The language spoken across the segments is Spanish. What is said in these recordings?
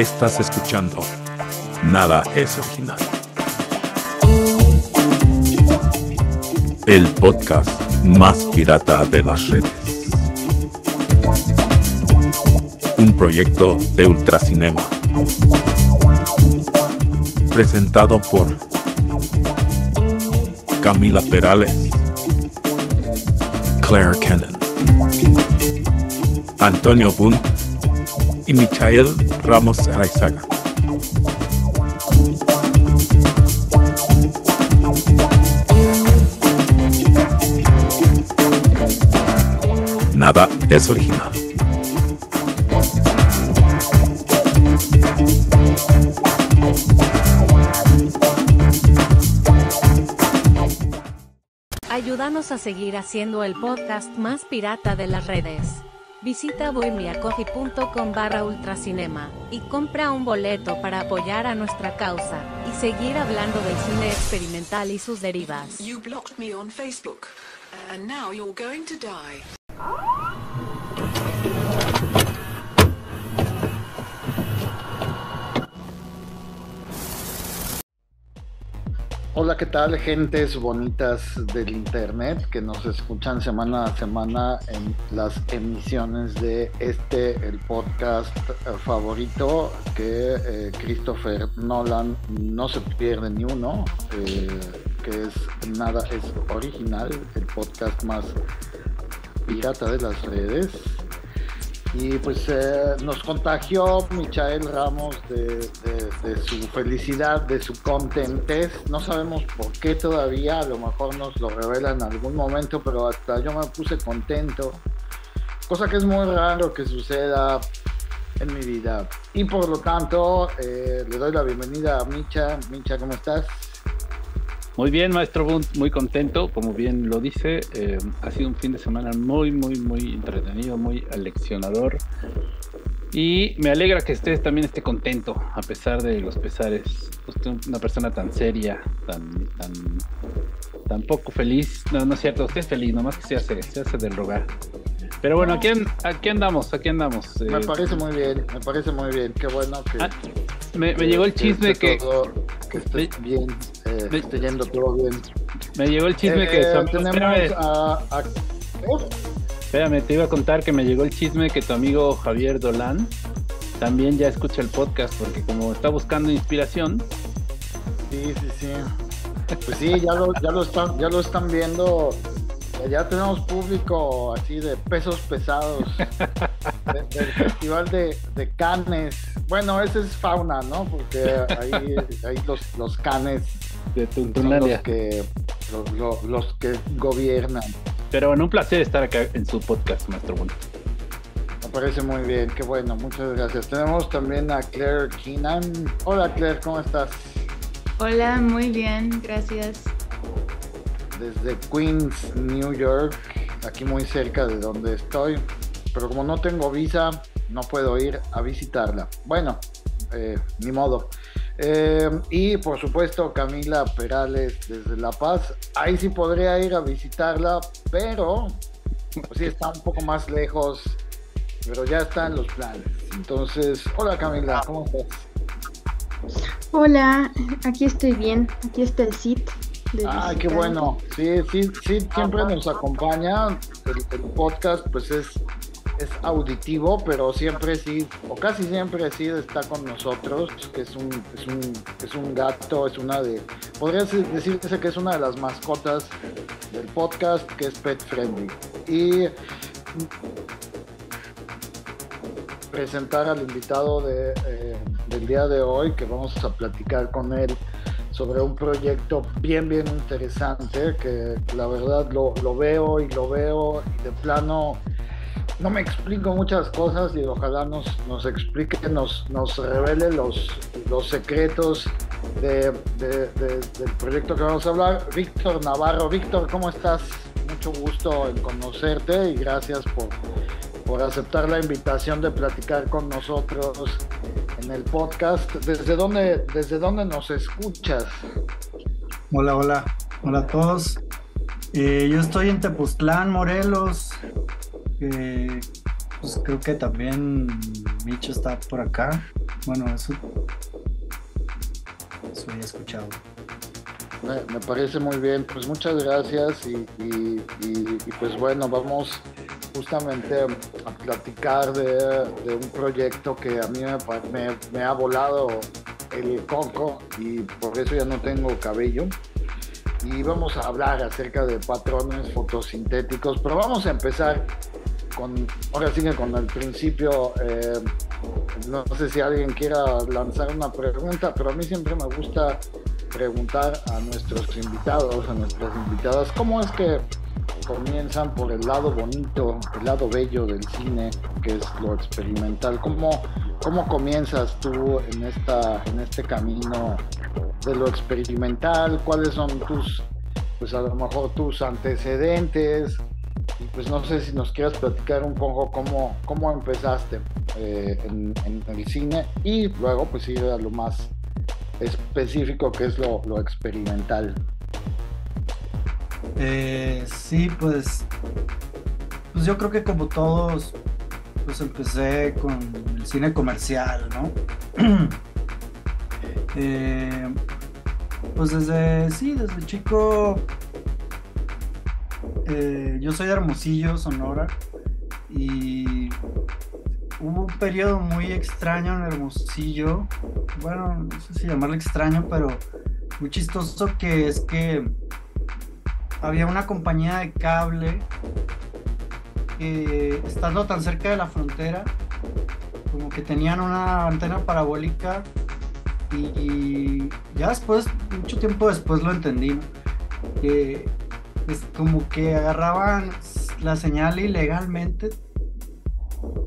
Estás escuchando. Nada es original. El podcast más pirata de las redes. Un proyecto de Ultracinema. Presentado por Camila Perales, Claire Cannon, Antonio Boone y Michael Ramos Araizaga. Nada es original. Ayúdanos a seguir haciendo el podcast más pirata de las redes. Visita bohemiacoffee.com barra ultracinema y compra un boleto para apoyar a nuestra causa y seguir hablando del cine experimental y sus derivas. Hola, ¿qué tal, gentes bonitas del internet que nos escuchan semana a semana en las emisiones de este, el podcast eh, favorito que eh, Christopher Nolan no se pierde ni uno, eh, que es Nada es Original, el podcast más pirata de las redes. Y pues eh, nos contagió Michael Ramos de, su felicidad, de su contentez. No sabemos por qué todavía, a lo mejor nos lo revela en algún momento, pero hasta yo me puse contento. Cosa que es muy raro que suceda en mi vida. Y por lo tanto, eh, le doy la bienvenida a Micha. Micha, ¿cómo estás? Muy bien, maestro Bunt, muy contento, como bien lo dice, eh, ha sido un fin de semana muy, muy, muy entretenido, muy aleccionador. Y me alegra que usted también esté contento, a pesar de los pesares. Usted una persona tan seria, tan, tan, tan poco feliz. No, no es cierto, usted es feliz, nomás que se hace, se hace del rogar. Pero bueno, aquí, an- aquí andamos, aquí andamos. Me eh, parece muy bien, me parece muy bien. Qué bueno que... ah, me, me llegó el chisme esté que... todo- que esté bien, eh, me- esté yendo todo bien. Me llegó el chisme que... Eh, su- tenemos espérame. a, a- Uf, Espérame, te iba a contar que me llegó el chisme que tu amigo Javier Dolan también ya escucha el podcast porque como está buscando inspiración, sí, sí, sí. Pues sí, ya lo, ya lo están, ya lo están viendo. Ya tenemos público así de pesos pesados de- del festival de, de canes. Bueno, ese es fauna, ¿no? Porque ahí, ahí los, los canes de son los que los, los- los que gobiernan. Pero bueno, un placer estar acá en su podcast, maestro Bueno. Me parece muy bien, qué bueno, muchas gracias. Tenemos también a Claire Keenan. Hola Claire, ¿cómo estás? Hola, muy bien, gracias. Desde Queens, New York, aquí muy cerca de donde estoy. Pero como no tengo visa, no puedo ir a visitarla. Bueno, eh, ni modo. Eh, y por supuesto Camila Perales desde La Paz. Ahí sí podría ir a visitarla, pero pues sí está un poco más lejos, pero ya está en los planes. Entonces, hola Camila, ¿cómo estás? Hola, aquí estoy bien, aquí está el SIT. Ay, qué bueno. Sí, sí, sí, siempre nos acompaña. El, el podcast, pues es, es auditivo, pero siempre sí, o casi siempre sí está con nosotros, que es un, es un, es un gato, es una de, podría decirse que es una de las mascotas del podcast, que es pet friendly. Y presentar al invitado de, eh, del día de hoy, que vamos a platicar con él sobre un proyecto bien, bien interesante, que la verdad lo, lo veo y lo veo y de plano no me explico muchas cosas y ojalá nos, nos explique, nos, nos revele los, los secretos de, de- de- del proyecto que vamos a hablar. Víctor Navarro, Víctor, ¿cómo estás? Mucho gusto en conocerte y gracias por, por aceptar la invitación de platicar con nosotros en el podcast. ¿Desde dónde, desde dónde nos escuchas? Hola, hola, hola a todos. Eh, yo estoy en Tepoztlán, Morelos. Eh, pues creo que también Micho está por acá. Bueno, eso. Eso he escuchado. Me, parece muy bien, pues muchas gracias y, pues bueno, vamos justamente a platicar de, un proyecto que a mí me ha volado el coco y por eso ya no tengo cabello. Y vamos a hablar acerca de patrones fotosintéticos, pero vamos a empezar con, ahora sí que con el principio, eh, no sé si alguien quiera lanzar una pregunta, pero a mí siempre me gusta preguntar a nuestros invitados, a nuestras invitadas, cómo es que comienzan por el lado bonito, el lado bello del cine, que es lo experimental. ¿Cómo, cómo comienzas tú en, esta, en este camino de lo experimental? ¿Cuáles son tus, pues a lo mejor tus antecedentes? Y pues no sé si nos quieras platicar un poco cómo, cómo empezaste eh, en, en el cine y luego pues ir a lo más específico que es lo, lo experimental. Eh, sí, pues, pues yo creo que como todos, pues empecé con el cine comercial, ¿no? Eh, pues desde, sí, desde chico, eh, yo soy de Hermosillo, Sonora, y hubo un periodo muy extraño en Hermosillo, bueno, no sé si llamarlo extraño, pero muy chistoso que es que había una compañía de cable que estando tan cerca de la frontera, como que tenían una antena parabólica y, ya después, mucho tiempo después lo entendí, que es como que agarraban la señal ilegalmente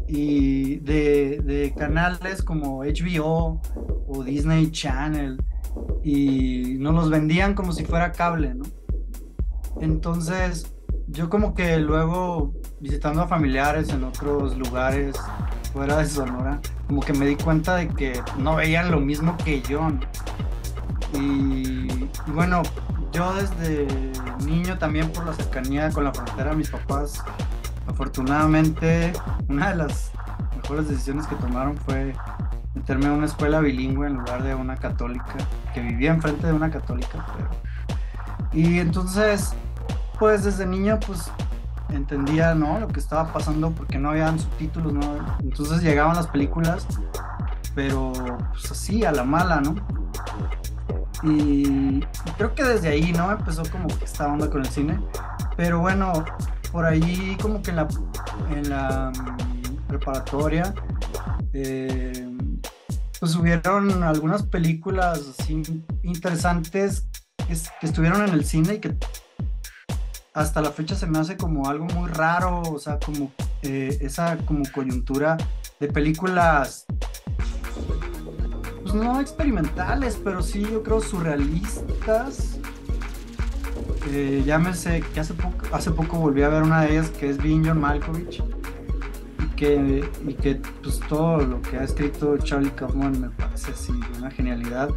y de, canales como HBO o Disney Channel y nos los vendían como si fuera cable. Entonces, yo como que luego visitando a familiares en otros lugares fuera de Sonora, como que me di cuenta de que no veían lo mismo que yo. Y, bueno, yo desde niño también por la cercanía con la frontera mis papás, afortunadamente una de las mejores decisiones que tomaron fue meterme a una escuela bilingüe en lugar de una católica, que vivía enfrente de una católica. Pero... Y entonces, pues desde niño, pues entendía, ¿no? Lo que estaba pasando porque no habían subtítulos, ¿no? Entonces llegaban las películas, pero pues así, a la mala, ¿no? Y, creo que desde ahí, ¿no? Empezó como que esta onda con el cine. Pero bueno, por ahí como que en la, en la mm, preparatoria, eh, pues hubieron algunas películas así interesantes que, es- que estuvieron en el cine y que hasta la fecha se me hace como algo muy raro, o sea, como eh, esa como coyuntura de películas, pues no experimentales, pero sí yo creo surrealistas. Eh, llámese que hace poco, hace poco volví a ver una de ellas que es Being John Malkovich y que, y que pues todo lo que ha escrito Charlie Kaufman me parece así una genialidad.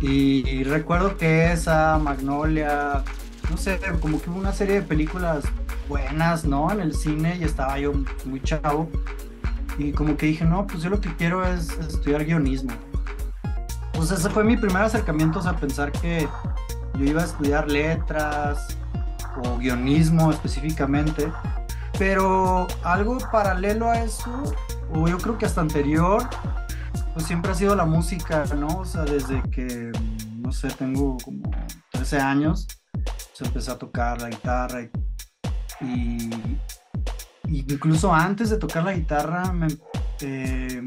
Y, y recuerdo que esa, Magnolia, no sé, como que hubo una serie de películas buenas, ¿no? En el cine y estaba yo muy chavo. Y como que dije, no, pues yo lo que quiero es estudiar guionismo. Pues ese fue mi primer acercamiento, o sea, pensar que yo iba a estudiar letras o guionismo específicamente. Pero algo paralelo a eso, o yo creo que hasta anterior, pues siempre ha sido la música, ¿no? O sea, desde que, no sé, tengo como 13 años, pues empecé a tocar la guitarra y, incluso antes de tocar la guitarra, eh,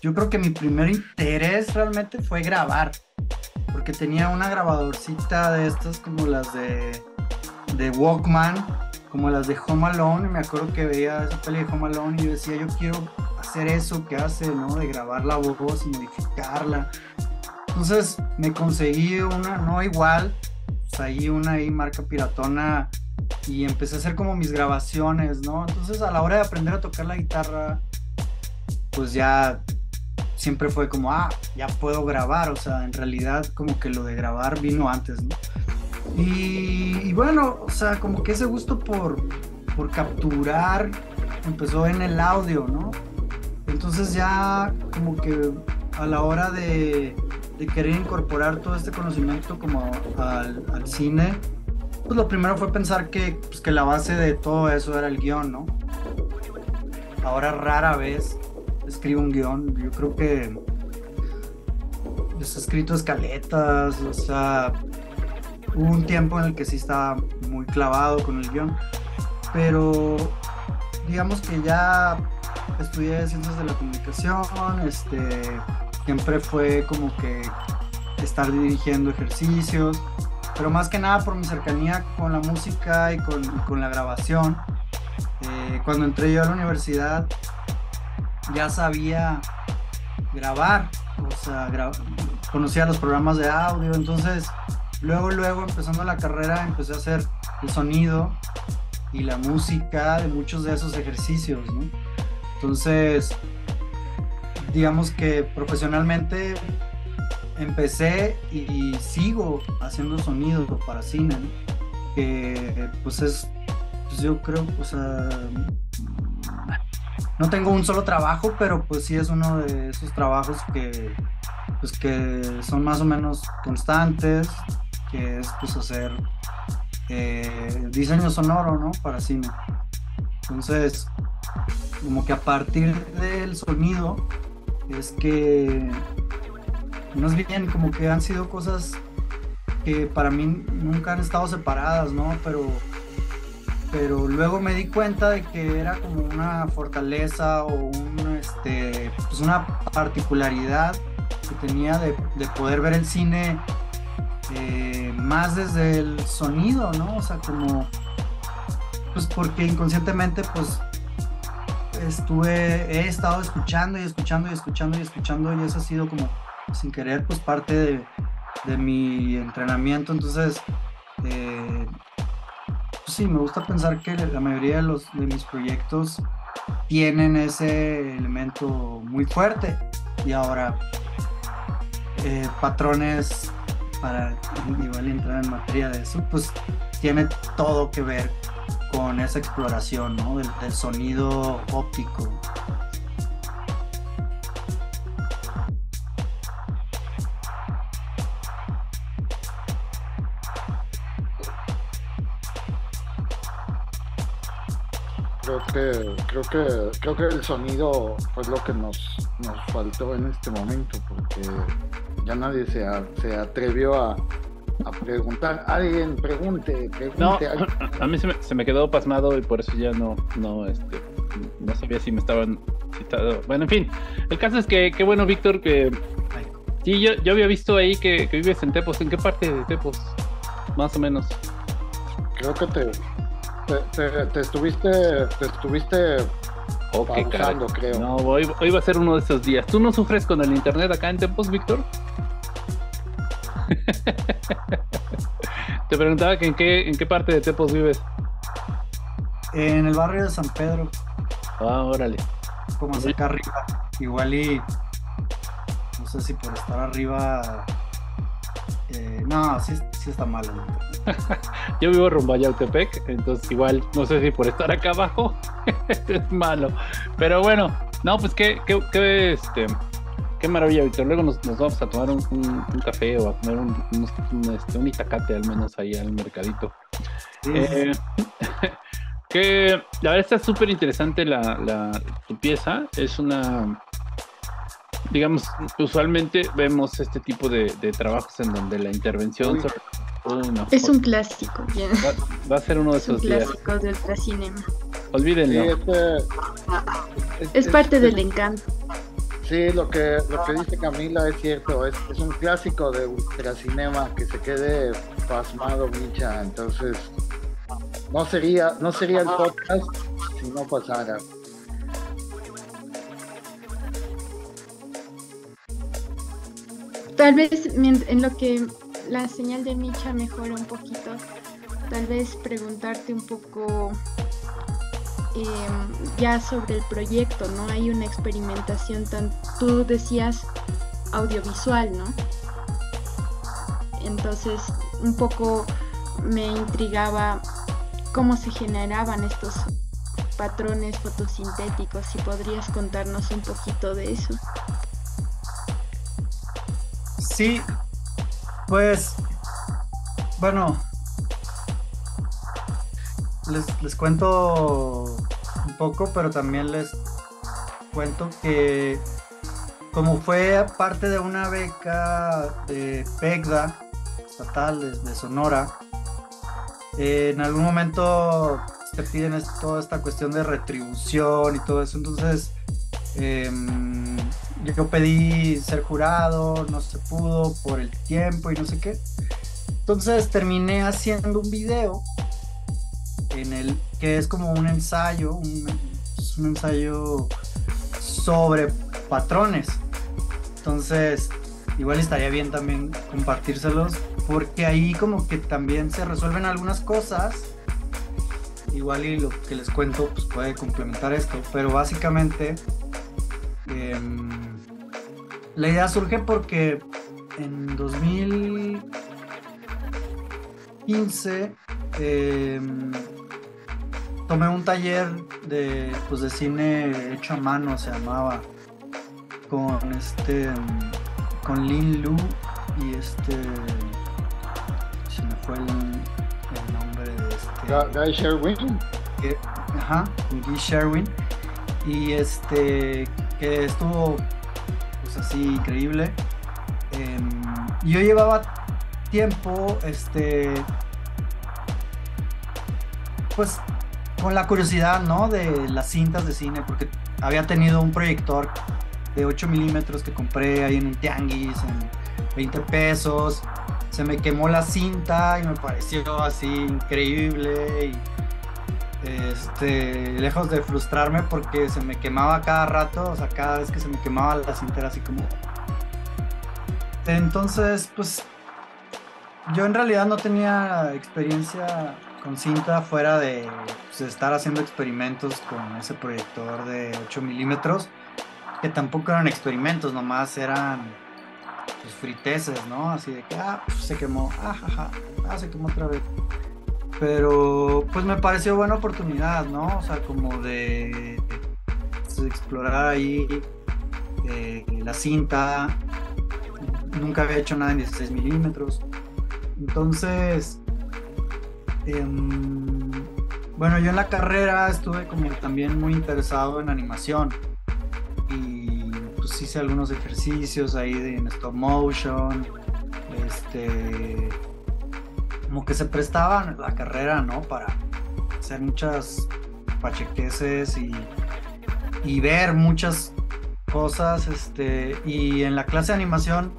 yo creo que mi primer interés realmente fue grabar, porque tenía una grabadorcita de estas como las de, de Walkman, como las de Home Alone, y me acuerdo que veía esa peli de Home Alone y yo decía, yo quiero hacer eso que hace, ¿no? De grabar la voz y modificarla. Entonces me conseguí una, no igual, pues ahí una ahí marca piratona y empecé a hacer como mis grabaciones, ¿no? Entonces a la hora de aprender a tocar la guitarra, pues ya siempre fue como, ah, ya puedo grabar, o sea, en realidad como que lo de grabar vino antes. Y, bueno, o sea, como que ese gusto por, por capturar empezó en el audio, ¿no? entonces ya como que a la hora de, de querer incorporar todo este conocimiento como al, al cine, pues lo primero fue pensar que, pues, que la base de todo eso era el guion, ¿no? Ahora rara vez escribo un guion, yo creo que he escrito escaletas, o sea, hubo un tiempo en el que sí estaba muy clavado con el guion, pero digamos que ya estudié ciencias de la comunicación, este, siempre fue como que estar dirigiendo ejercicios, pero más que nada por mi cercanía con la música y con, con la grabación. Eh, cuando entré yo a la universidad ya sabía grabar, o sea, conocía los programas de audio, entonces luego, luego empezando la carrera empecé a hacer el sonido y la música de muchos de esos ejercicios. Entonces, digamos que profesionalmente empecé y sigo haciendo sonido para cine, ¿no? que pues es, pues yo creo, o sea, no tengo un solo trabajo, pero pues sí es uno de esos trabajos que, pues que son más o menos constantes, que es pues hacer eh, diseño sonoro, ¿no? Para cine. Entonces, como que a partir del sonido es que más bien como que han sido cosas que para mí nunca han estado separadas, ¿no? Pero, pero luego me di cuenta de que era como una fortaleza o este, pues una particularidad que tenía de, de poder ver el cine eh, más desde el sonido, ¿no? O sea, como, pues porque inconscientemente, pues estuve, he estado escuchando y escuchando y escuchando y escuchando y eso ha sido como sin querer pues parte de, mi entrenamiento entonces eh, sí me gusta pensar que la mayoría de los de mis proyectos tienen ese elemento muy fuerte y ahora eh, patrones para igual entrar en materia de eso pues tiene todo que ver con esa exploración ¿no? del, del sonido óptico creo que, creo que el sonido fue lo que nos, nos faltó en este momento, porque ya nadie se, a- se atrevió a, a preguntar. Alguien pregunte, pregunte. a mí se me, se me quedó pasmado y por eso ya no, no, este, no sabía si me estaban citado. Bueno, en fin, el caso es que, qué bueno, Víctor, que sí, yo, yo había visto ahí que, que vives en Tepos. ¿En qué parte de Tepos? Más o menos. Creo que te, te, te- te estuviste, te estuviste Oh, qué pausando, creo. No, hoy, hoy va a ser uno de esos días. ¿Tú no sufres con el internet acá en Tepos, Víctor? Te preguntaba que en qué, en qué parte de Tepos vives. en el barrio de San Pedro Ah, órale. como Sí. acá arriba igual y no sé si por estar arriba eh, no sí, sí está mal el internet. Yo vivo rumbo a Yautepec, entonces igual no sé si por estar acá abajo es malo. Pero bueno, no, pues qué, qué, qué, este, qué maravilla, Víctor. Luego nos, nos vamos a tomar un, un- un café o a comer un, un, este, un itacate al menos ahí al mercadito. Sí, Eh, que la verdad está súper interesante la, la- tu pieza. Es una. Digamos, usualmente vemos este tipo de, de trabajos en donde la intervención. Uy. sobre- Uy, no. Es un clásico. Va, va a ser uno de Es un esos días. clásico de ultracinema. Sí, Olvídenlo. este, Es parte del encanto. Sí, lo que, lo que dice Camila es cierto, es, es un clásico de ultracinema que se quede pasmado Micha, entonces no sería, no sería el podcast si no pasara. Tal vez en lo que la señal de Micha mejora un poquito, tal vez preguntarte un poco em, ya sobre el proyecto, ¿no? Hay una experimentación tan, tú decías audiovisual, ¿no? Entonces, un poco me intrigaba cómo se generaban estos patrones fotosintéticos, si podrías contarnos un poquito de eso. Sí, pues, bueno, les, les cuento un poco, pero también les cuento que como fue parte de una beca de PEGDA, estatal de, Sonora, eh, en algún momento te piden toda esta cuestión de retribución y todo eso, entonces em, yo, pedí ser jurado, no se pudo por el tiempo y no sé qué. Entonces terminé haciendo un video en el que es como un ensayo, un, es un ensayo sobre patrones. Entonces, igual estaría bien también compartírselos, porque ahí como que también se resuelven algunas cosas. Igual y lo que les cuento pues puede complementar esto, pero básicamente em, la idea surge porque en 2015 em, tomé un taller de, pues, de cine hecho a mano, se llamaba, con este, con Lin Lu y este, se me fue el, el nombre de este, Guy Sherwin. que- ajá, Guy Sherwin, y este, que estuvo, pues así, increíble. Em, yo llevaba tiempo, este, pues con la curiosidad, ¿no? De las cintas de cine, porque había tenido un proyector de 8 milímetros que compré ahí en un tianguis en 20 pesos. Se me quemó la cinta y me pareció así increíble. Este, lejos de frustrarme porque se me quemaba cada rato, o sea, cada vez que se me quemaba la cinta era así como. Entonces, pues yo en realidad no tenía experiencia con cinta fuera de pues, estar haciendo experimentos con ese proyector de 8 milímetros, que tampoco eran experimentos, nomás eran pues, friteces, ¿no? Así de que, ah, pues, se quemó, ah, jaja, ah, se quemó otra vez. Pero pues me pareció buena oportunidad, ¿no? O sea, como de, explorar ahí eh, la cinta. Nunca había hecho nada en 16 milímetros. Entonces, em, bueno, yo en la carrera estuve como también muy interesado en animación. Y pues hice algunos ejercicios ahí de, en stop motion. Este. Como que se prestaban la carrera, ¿no? Para hacer muchas pachequeses y, y ver muchas cosas. Este. Y en la clase de animación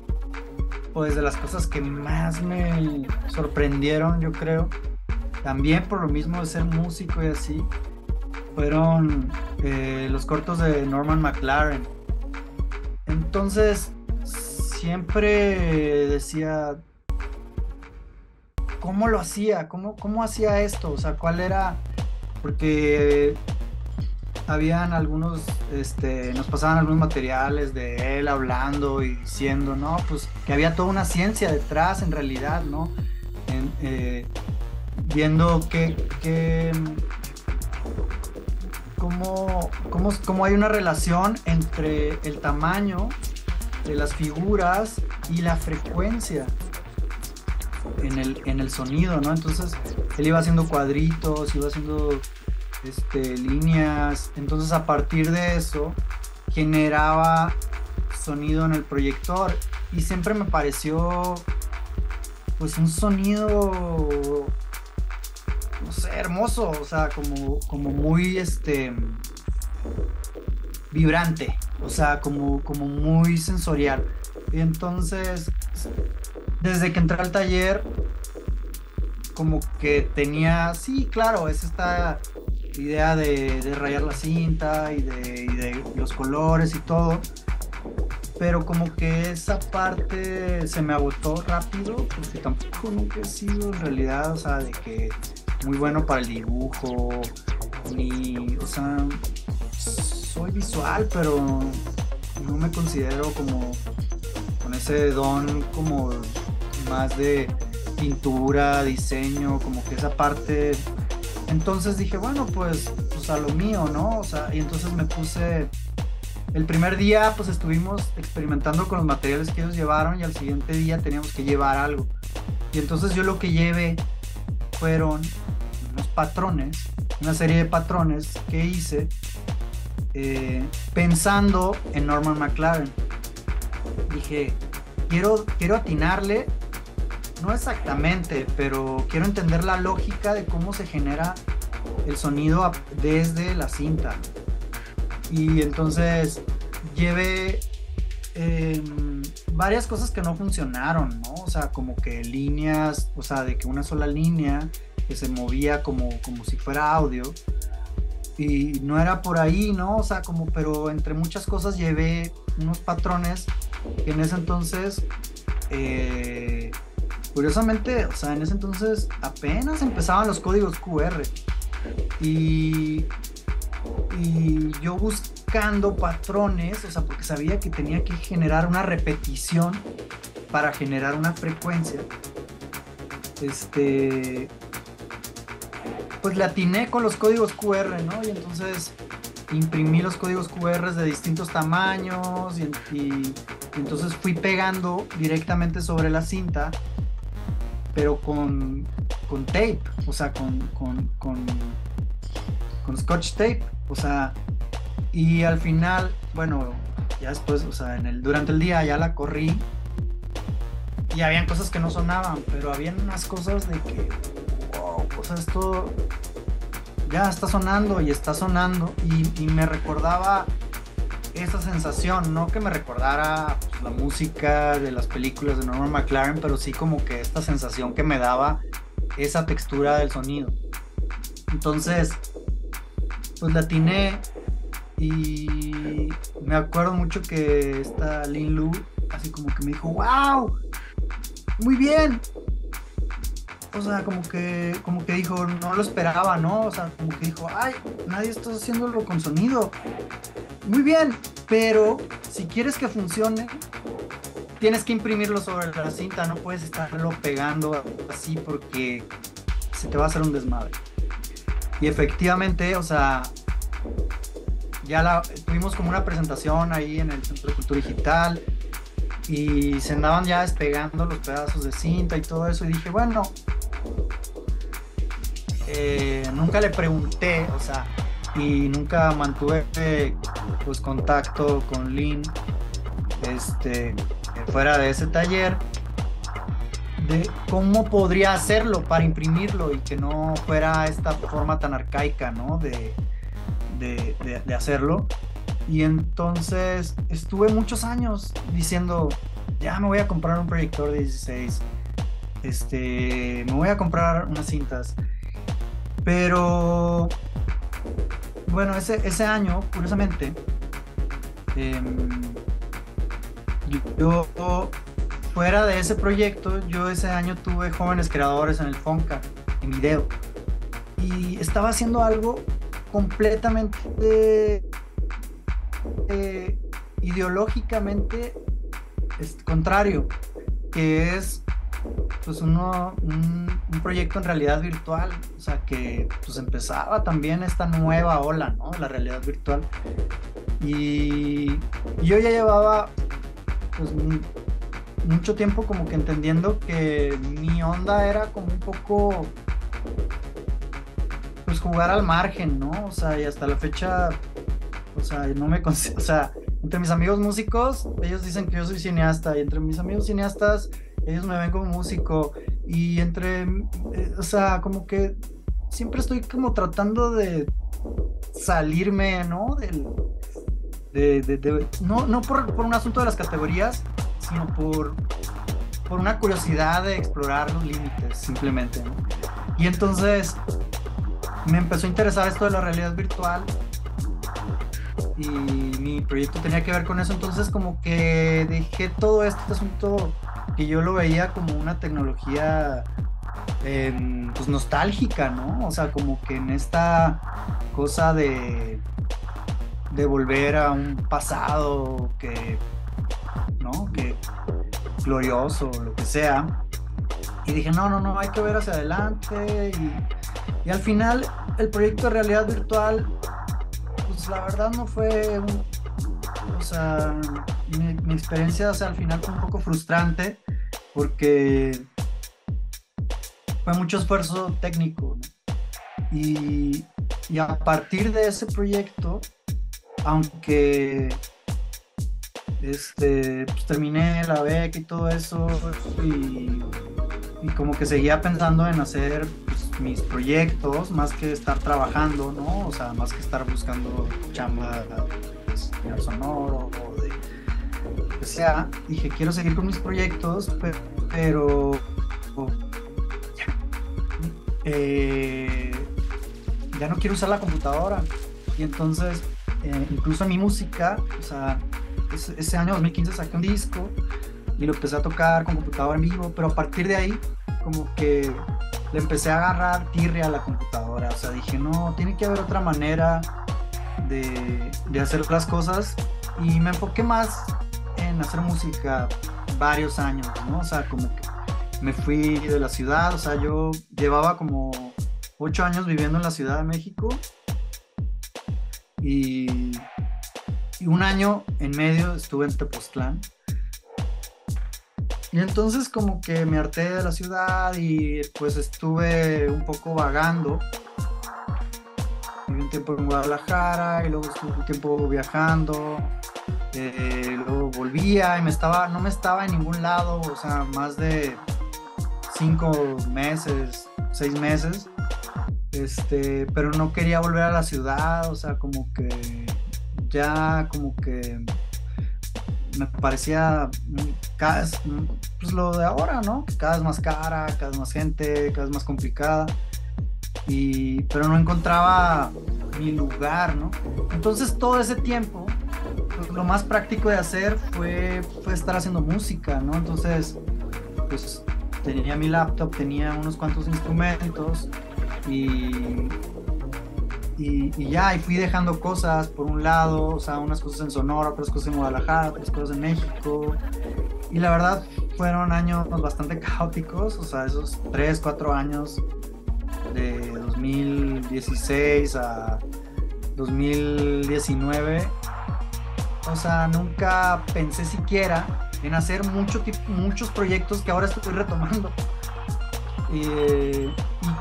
pues de las cosas que más me sorprendieron, yo creo, también por lo mismo de ser músico y así, fueron eh, los cortos de Norman McLaren. Entonces, siempre decía, ¿cómo lo hacía? ¿Cómo, cómo hacía esto? O sea, ¿cuál era? Porque habían algunos, este, nos pasaban algunos materiales de él hablando y diciendo, no, pues que había toda una ciencia detrás en realidad, ¿no? Eh, viendo que, que cómo, cómo, cómo hay una relación entre el tamaño de las figuras y la frecuencia en el, en el sonido, ¿no? Entonces él iba haciendo cuadritos, iba haciendo este, líneas. Entonces a partir de eso generaba sonido en el proyector y siempre me pareció pues un sonido no sé hermoso o sea como como muy este vibrante o sea como como muy sensorial y entonces desde que entré al taller como que tenía sí claro es esta idea de, rayar la cinta y de, y de los colores y todo. Pero como que esa parte se me agotó rápido, porque tampoco nunca he sido en realidad, o sea, de que muy bueno para el dibujo, ni, o sea, soy visual, pero no me considero como ese don como más de pintura, diseño, como que esa parte entonces dije, bueno, pues, pues, pues a lo mío, ¿no? O sea, y entonces me puse, el primer día pues estuvimos experimentando con los materiales que ellos llevaron y al siguiente día teníamos que llevar algo. Y entonces yo lo que llevé fueron unos patrones, una serie de patrones que hice eh, pensando en Norman McLaren. Dije, quiero, quiero atinarle, no exactamente, pero quiero entender la lógica de cómo se genera el sonido desde la cinta. Y entonces llevé em, varias cosas que no funcionaron, ¿no? O sea, como que líneas, o sea, de que una sola línea que se movía como, como si fuera audio. Y no era por ahí, ¿no? O sea, como, pero entre muchas cosas llevé unos patrones en ese entonces, eh, curiosamente, o sea, en ese entonces apenas empezaban los códigos QR. Y, y yo buscando patrones, o sea, porque sabía que tenía que generar una repetición para generar una frecuencia. Este, pues le atiné con los códigos QR, ¿no? Y entonces imprimí los códigos QR de distintos tamaños y, entonces fui pegando directamente sobre la cinta, pero con, con tape, o sea, con, con, con, scotch tape, o sea, y al final, bueno, ya después, o sea, en el, durante el día ya la corrí y habían cosas que no sonaban, pero habían unas cosas de que, wow, o sea, esto ya está sonando y está sonando y, me recordaba esa sensación, no que me recordara pues, la música de las películas de Norman McLaren, pero sí como que esta sensación que me daba esa textura del sonido. Entonces, pues la atiné y me acuerdo mucho que esta Lin Lu así como que me dijo, wow, muy bien, o sea, como que, como que dijo, no lo esperaba, ¿no? O sea, como que dijo, ay, nadie está haciéndolo con sonido. Muy bien, pero si quieres que funcione, tienes que imprimirlo sobre la cinta, no puedes estarlo pegando así porque se te va a hacer un desmadre. Y efectivamente, o sea, ya la, tuvimos como una presentación ahí en el Centro de Cultura Digital y se andaban ya despegando los pedazos de cinta y todo eso y dije, bueno, eh, nunca le pregunté, o sea, y nunca mantuve pues contacto con Lynn este fuera de ese taller de cómo podría hacerlo para imprimirlo y que no fuera esta forma tan arcaica ¿no? de, de, hacerlo y entonces estuve muchos años diciendo ya me voy a comprar un proyector de 16 este me voy a comprar unas cintas pero, bueno, ese, ese año, curiosamente, em, yo, fuera de ese proyecto, yo ese año tuve jóvenes creadores en el Fonca, en video. Y estaba haciendo algo completamente eh, ideológicamente contrario, que es pues uno, un, proyecto en realidad virtual, o sea que pues empezaba también esta nueva ola, ¿no? La realidad virtual. Y yo ya llevaba pues mucho tiempo como que entendiendo que mi onda era como un poco pues jugar al margen, ¿no? O sea, y hasta la fecha, o sea, no me o sea, entre mis amigos músicos, ellos dicen que yo soy cineasta y entre mis amigos cineastas ellos me ven como músico y entre, eh, o sea, como que siempre estoy como tratando de salirme, ¿no? Del, de, no no por, un asunto de las categorías, sino por, por una curiosidad de explorar los límites, simplemente, ¿no? Y entonces me empezó a interesar esto de la realidad virtual y mi proyecto tenía que ver con eso, entonces como que dejé todo este asunto que yo lo veía como una tecnología em, pues nostálgica, ¿no? O sea, como que en esta cosa de, de volver a un pasado que, ¿no? Que glorioso, lo que sea. Y dije, no, no, no, hay que ver hacia adelante. Y al final, el proyecto de realidad virtual, pues la verdad no fue un, o sea, mi, experiencia, al final fue un poco frustrante porque fue mucho esfuerzo técnico. Y, y a partir de ese proyecto, aunque este, pues terminé la beca y todo eso, y, y como que seguía pensando en hacer pues, mis proyectos más que estar trabajando, ¿no? O sea, más que estar buscando chamba de señor sonoro o de lo que sea. Dije, quiero seguir con mis proyectos, pe- pero, eh, ya no quiero usar la computadora. Y entonces, eh, incluso mi música, o sea, ese, año 2015 saqué un disco y lo empecé a tocar con computadora en vivo, pero a partir de ahí, como que le empecé a agarrar tirria a la computadora. O sea, dije, no, tiene que haber otra manera de, hacer las cosas. Y me enfoqué más en hacer música varios años, ¿no? O sea, como que me fui de la ciudad, o sea, yo llevaba como ocho años viviendo en la Ciudad de México y, y un año en medio estuve en Tepoztlán. Y entonces como que me harté de la ciudad y pues estuve un poco vagando. Viví un tiempo en Guadalajara y luego estuve un tiempo viajando. Eh, luego volvía y me estaba, no me estaba en ningún lado, o sea, más de cinco meses, seis meses. Este, pero no quería volver a la ciudad, o sea, como que ya como que me parecía cada vez, pues lo de ahora, ¿no? Cada vez más cara, cada vez más gente, cada vez más complicada. Y, pero no encontraba mi lugar, ¿no? Entonces todo ese tiempo, pues, lo más práctico de hacer fue, fue estar haciendo música, ¿no? Entonces, pues tenía mi laptop, tenía unos cuantos instrumentos y, y, y ya, y fui dejando cosas por un lado, o sea, unas cosas en Sonora, otras cosas en Guadalajara, otras cosas en México. Y la verdad fueron años bastante caóticos, o sea, esos 3, 4 años de 2016 a 2019. O sea, nunca pensé siquiera en hacer mucho, muchos proyectos que ahora estoy retomando. Y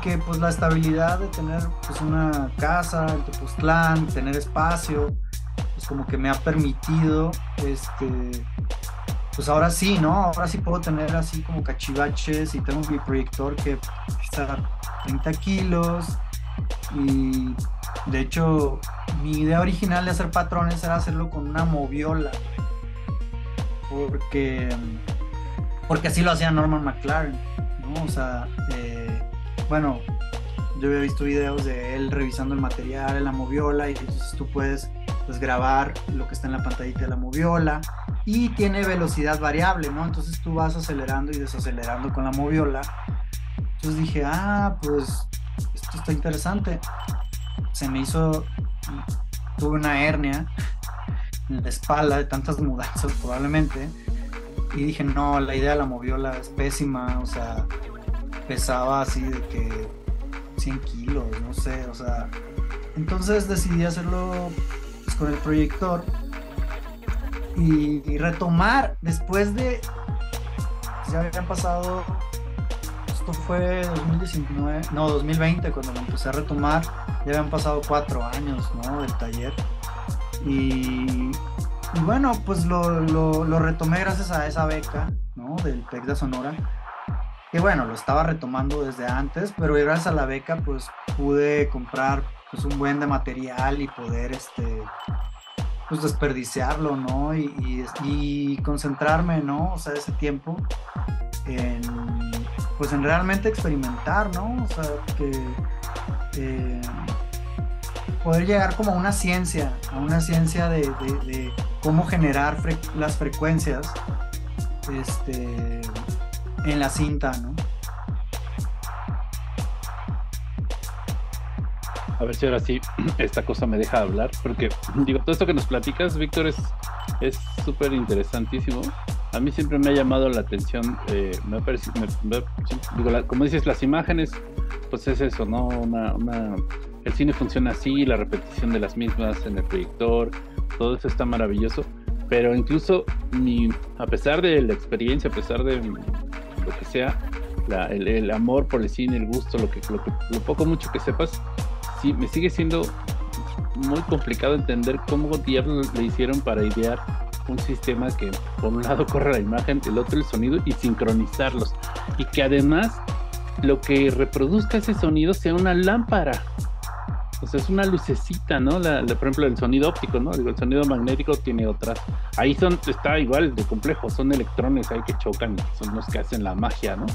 que pues la estabilidad de tener pues una casa, el Tepoztlán, tener espacio, pues como que me ha permitido, este, pues ahora sí, ¿no? Ahora sí puedo tener así como cachivaches y tengo mi proyector que pesa 30 kilos y de hecho mi idea original de hacer patrones era hacerlo con una moviola porque porque así lo hacía Norman McLaren, ¿no? O sea, eh, bueno, yo había visto videos de él revisando el material en la moviola y entonces tú puedes pues, grabar lo que está en la pantallita de la moviola y tiene velocidad variable, ¿no? Entonces tú vas acelerando y desacelerando con la moviola. Entonces dije, ah, pues esto está interesante. Se me hizo, tuve una hernia en la espalda de tantas mudanzas probablemente. Y dije, no, la idea de la moviola es pésima, o sea, pesaba así de que 100 kilos, no sé, o sea. Entonces decidí hacerlo con el proyector y, retomar después de. Ya habían pasado. Esto fue 2019, no, 2020, cuando lo empecé a retomar. Ya habían pasado cuatro años, ¿no? Del taller. Y, bueno, pues lo, lo, retomé gracias a esa beca, ¿no? Del PEC de Sonora que bueno, lo estaba retomando desde antes, pero gracias a la beca pues pude comprar pues un buen de material y poder este pues desperdiciarlo, ¿no? Y, concentrarme, ¿no? O sea, ese tiempo en pues en realmente experimentar, ¿no? O sea, que eh, poder llegar como a una ciencia, a una ciencia de, cómo generar las frecuencias este en la cinta, ¿no? A ver si ahora sí esta cosa me deja hablar, porque digo, todo esto que nos platicas, Víctor, es es súper interesantísimo. a mí siempre me ha llamado la atención, eh, me parece, como dices, las imágenes, pues es eso, ¿no? Una, una, el cine funciona así, la repetición de las mismas en el proyector, todo eso está maravilloso, pero incluso ni, a pesar de la experiencia, a pesar de lo que sea, el, amor por el cine, el gusto, lo que, lo lo poco mucho que sepas, sí, me sigue siendo muy complicado entender cómo diablos le hicieron para idear un sistema que por un lado corre la imagen, el otro el sonido y sincronizarlos. Y que además lo que reproduzca ese sonido sea una lámpara. O sea, es una lucecita, ¿no? La, por ejemplo, el sonido óptico, ¿no? el sonido magnético tiene otras. Ahí son, está igual de complejo, son electrones ahí que chocan, son los que hacen la magia, ¿no?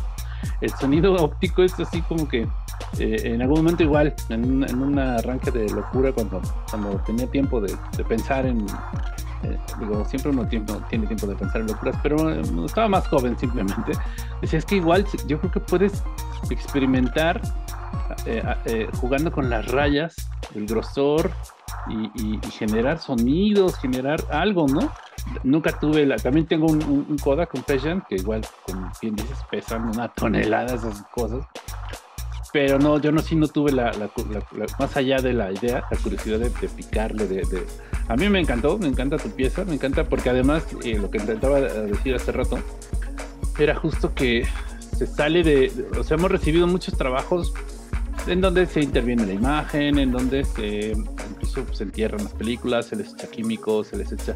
El sonido óptico es así como que eh, en algún momento igual, en, un arranque de locura, cuando, cuando tenía tiempo de, pensar en, eh, digo, siempre uno tiempo, tiene tiempo de pensar en locuras, pero eh, estaba más joven simplemente. Decía, es que igual yo creo que puedes experimentar jugando con las rayas, el grosor y, generar sonidos, generar algo, ¿no? Nunca tuve la. También tengo un, un, Kodak, un que igual, como bien dices, pesan una tonelada esas cosas pero no, yo no sí no tuve la, más allá de la idea, la curiosidad de, picarle, de, A mí me encantó, me encanta tu pieza, me encanta porque además eh, lo que intentaba decir hace rato era justo que se sale de, o sea, hemos recibido muchos trabajos en donde se interviene la imagen, en donde se incluso se entierran las películas, se les echa químicos, se les echa,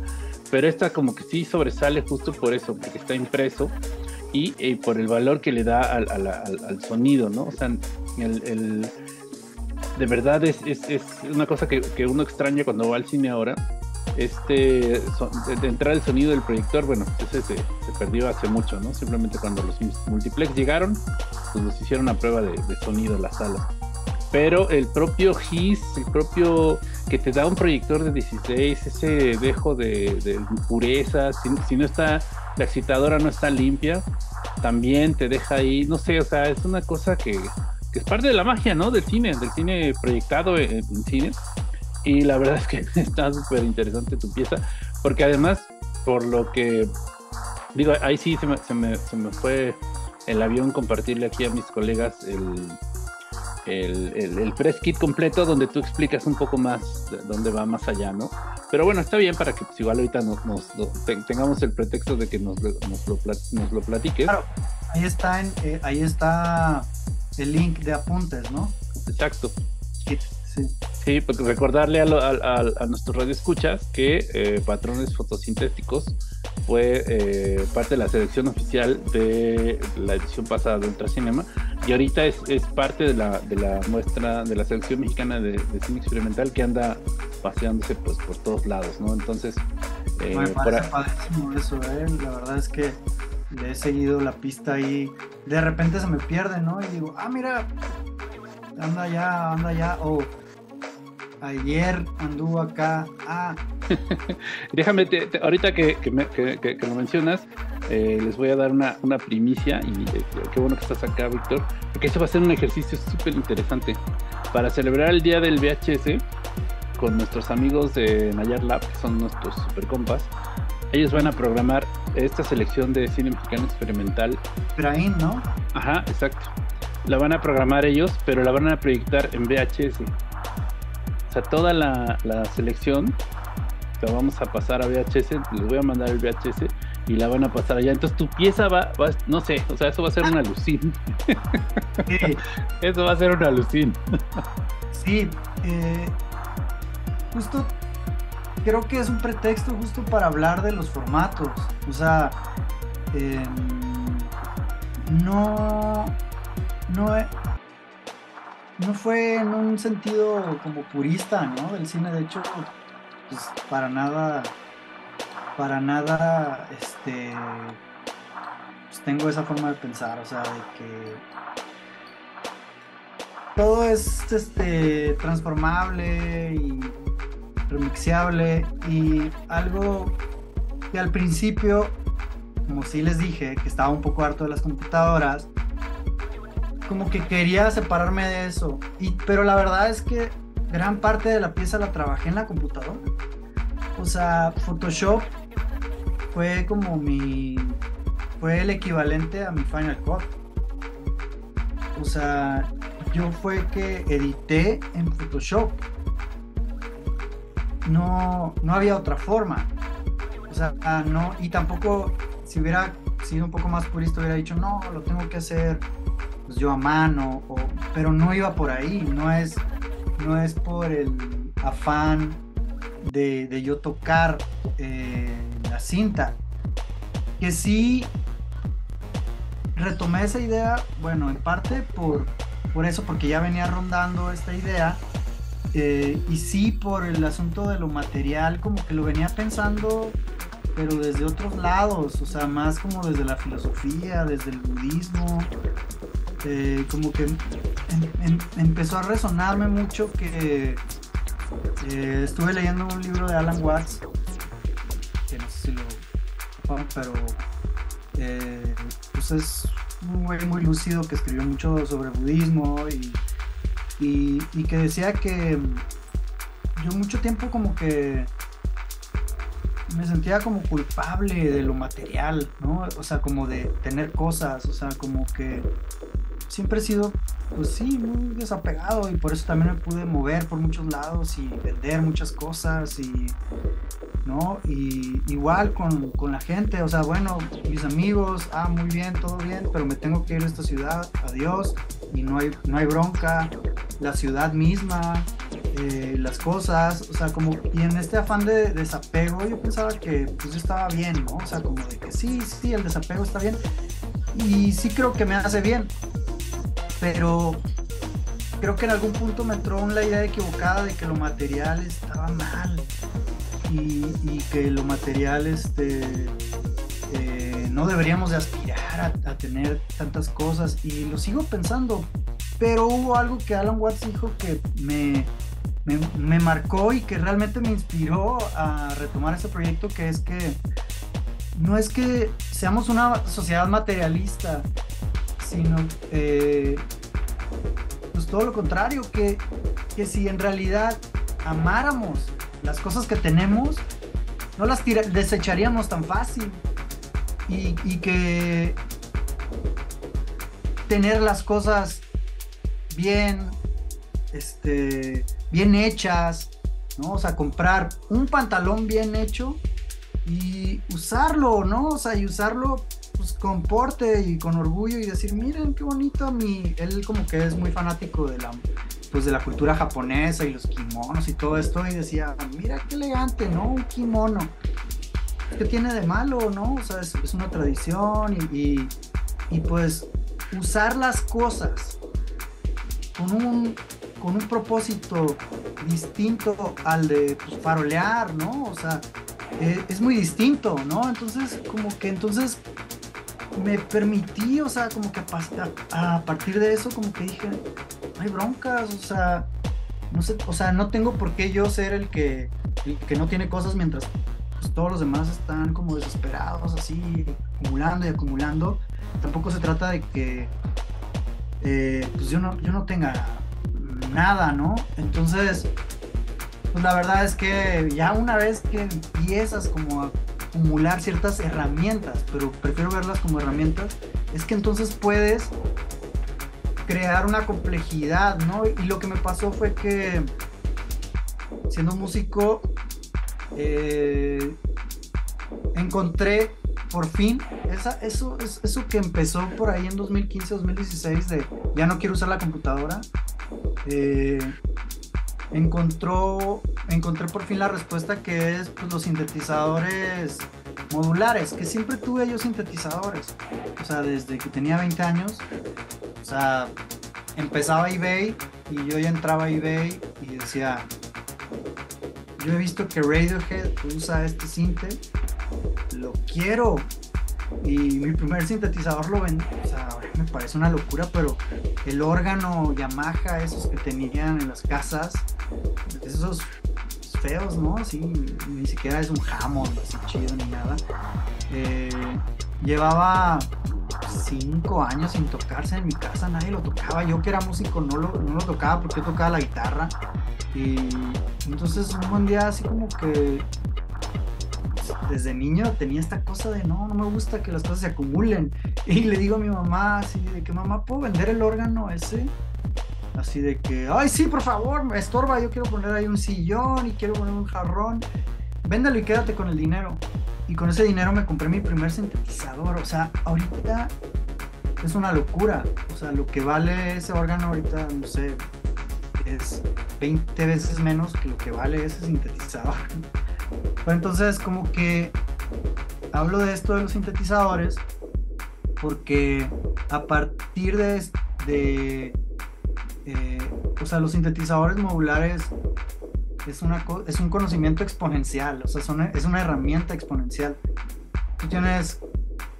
pero esta como que sí sobresale justo por eso, porque está impreso y, por el valor que le da al, sonido, ¿no? O sea, el, de verdad es, una cosa que, uno extraña cuando va al cine ahora. Este, de, entrar el sonido del proyector, bueno, ese se, perdió hace mucho, ¿no? Simplemente cuando los multiplex llegaron, pues nos hicieron una prueba de, sonido en la sala. Pero el propio GIS, el propio que te da un proyector de 16, ese dejo de, de impurezas, si no está la excitadora no está limpia, también te deja ahí, no sé, o sea, es una cosa que, es parte de la magia, ¿no? Del cine, del cine proyectado en, cine. Y la verdad es que está súper interesante tu pieza, porque además, por lo que digo, ahí sí se me, se me, se me fue el avión compartirle aquí a mis colegas el, el, el, press kit completo donde tú explicas un poco más de dónde va más allá, ¿no? Pero bueno, está bien para que pues, igual ahorita nos, tengamos el pretexto de que nos, nos, lo, nos lo platiques. Claro, ahí está, en, eh, ahí está el link de apuntes, ¿no? Exacto. Sí. Sí, porque recordarle a, a, a, nuestros radioescuchas que eh, Patrones Fotosintéticos fue eh, parte de la selección oficial de la edición pasada de Ultracinema y ahorita es, es parte de la, de la muestra de la selección mexicana de, cine experimental que anda paseándose pues por todos lados, ¿no? Entonces, eh, me parece padrísimo eso, ¿eh? La verdad es que le he seguido la pista y de repente se me pierde, ¿no? Y digo, ah, mira, anda ya, anda ya, o ayer anduvo acá. Ah. Déjame, ahorita que, lo mencionas, eh, les voy a dar una, primicia y eh, qué bueno que estás acá, Víctor, porque eso va a ser un ejercicio súper interesante. Para celebrar el día del VHS, con nuestros amigos de Nayar Lab, que son nuestros super compas, ellos van a programar esta selección de cine mexicano experimental. Brain, ¿no? Ajá, exacto. La van a programar ellos, pero la van a proyectar en VHS. O sea, toda la, selección la vamos a pasar a VHS, les voy a mandar el VHS y la van a pasar allá. Entonces tu pieza va, no sé, o sea, eso va a ser una alucin. eso va a ser una alucin. sí, eh, justo creo que es un pretexto justo para hablar de los formatos. O sea, em, no, no, no fue en un sentido como purista, ¿no? Del cine, de hecho, pues para nada, para nada, este, pues tengo esa forma de pensar, o sea, de que todo es, este, transformable y remixeable y algo que al principio, como sí les dije, que estaba un poco harto de las computadoras, como que quería separarme de eso. Y, pero la verdad es que gran parte de la pieza la trabajé en la computadora. O sea, Photoshop fue como mi, fue el equivalente a mi Final Cut. O sea, yo fue que edité en Photoshop. No, no había otra forma. O sea, no, y tampoco si hubiera sido un poco más purista hubiera dicho, no, lo tengo que hacer pues, yo a mano, pero no iba por ahí, no es, no es por el afán de, de yo tocar eh, la cinta, que sí retomé esa idea, bueno, en parte por, por eso, porque ya venía rondando esta idea, eh, y sí por el asunto de lo material, como que lo venía pensando, pero desde otros lados, o sea, más como desde la filosofía, desde el budismo, eh, como que em- em- empezó a resonarme mucho que estuve leyendo un libro de Alan Watts, que no sé si lo pero eh, pues es un muy lúcido que escribió mucho sobre budismo y, y, y que decía que yo mucho tiempo como que me sentía como culpable de lo material, ¿no? O sea, como de tener cosas, o sea, como que siempre he sido, pues sí, muy desapegado y por eso también me pude mover por muchos lados y vender muchas cosas y, ¿no? Y igual con, con la gente, o sea, bueno, mis amigos, ah, muy bien, todo bien, pero me tengo que ir a esta ciudad, adiós, y no hay, no hay bronca, la ciudad misma, eh, las cosas, o sea, como, y en este afán de desapego yo pensaba que pues estaba bien, ¿no? O sea, como de que sí, sí, el desapego está bien, y sí creo que me hace bien, pero creo que en algún punto me entró la idea equivocada de que lo material estaba mal y, que lo material este eh, no deberíamos de aspirar a, tener tantas cosas y lo sigo pensando. Pero hubo algo que Alan Watts dijo que me, me, me marcó y que realmente me inspiró a retomar este proyecto que es que no es que seamos una sociedad materialista sino eh, pues todo lo contrario, que, que, si en realidad amáramos las cosas que tenemos, no las tira, desecharíamos tan fácil. Y, y, que tener las cosas bien, este, bien hechas, ¿no? O sea, comprar un pantalón bien hecho y usarlo, ¿no? O sea, y usarlo pues, con porte y con orgullo y decir, miren qué bonito mi... Él como que es muy fanático de la, pues, de la cultura japonesa y los kimonos y todo esto y decía, mira qué elegante, ¿no? Un kimono. ¿Qué tiene de malo, no? O sea, es, una tradición y, y, pues usar las cosas con un, con un propósito distinto al de pues, farolear, ¿no? O sea, eh, es muy distinto, ¿no? Entonces, como que entonces me permití, o sea, como que a, partir de eso, como que dije, no hay broncas, o sea, no sé, o sea, no tengo por qué yo ser el que, que no tiene cosas mientras pues, todos los demás están como desesperados, así, acumulando y acumulando. Tampoco se trata de que, eh, pues yo no, yo no tenga nada, ¿no? Entonces, pues la verdad es que ya una vez que empiezas como a acumular ciertas herramientas, pero prefiero verlas como herramientas, es que entonces puedes crear una complejidad, ¿no? Y lo que me pasó fue que siendo músico eh, encontré por fin esa, eso, eso que empezó por ahí en 2015, 2016 de ya no quiero usar la computadora. Eh, encontró, encontré por fin la respuesta que es pues, los sintetizadores modulares, que siempre tuve yo sintetizadores, o sea, desde que tenía 20 años, o sea, empezaba eBay y yo ya entraba a eBay y decía, yo he visto que Radiohead usa este sinte, lo quiero. Y mi primer sintetizador lo vendí, o sea, me parece una locura, pero el órgano Yamaha, esos que tenían en las casas, esos feos, ¿no? Así, ni siquiera es un Hammond así chido ni nada. Eh, llevaba cinco años sin tocarse en mi casa, nadie lo tocaba. Yo que era músico no lo, no lo tocaba porque tocaba la guitarra. Y entonces un buen día así como que desde niño tenía esta cosa de no, no me gusta que las cosas se acumulen. Y le digo a mi mamá así de que mamá, ¿puedo vender el órgano ese? Así de que, ay, sí, por favor, me estorba, yo quiero poner ahí un sillón y quiero poner un jarrón. Véndalo y quédate con el dinero. Y con ese dinero me compré mi primer sintetizador. O sea, ahorita es una locura. O sea, lo que vale ese órgano ahorita, no sé, es 20 veces menos que lo que vale ese sintetizador. Entonces, como que hablo de esto de los sintetizadores porque a partir de, de eh, o sea, los sintetizadores modulares es, una, es un conocimiento exponencial, o sea, es una herramienta exponencial. Tú tienes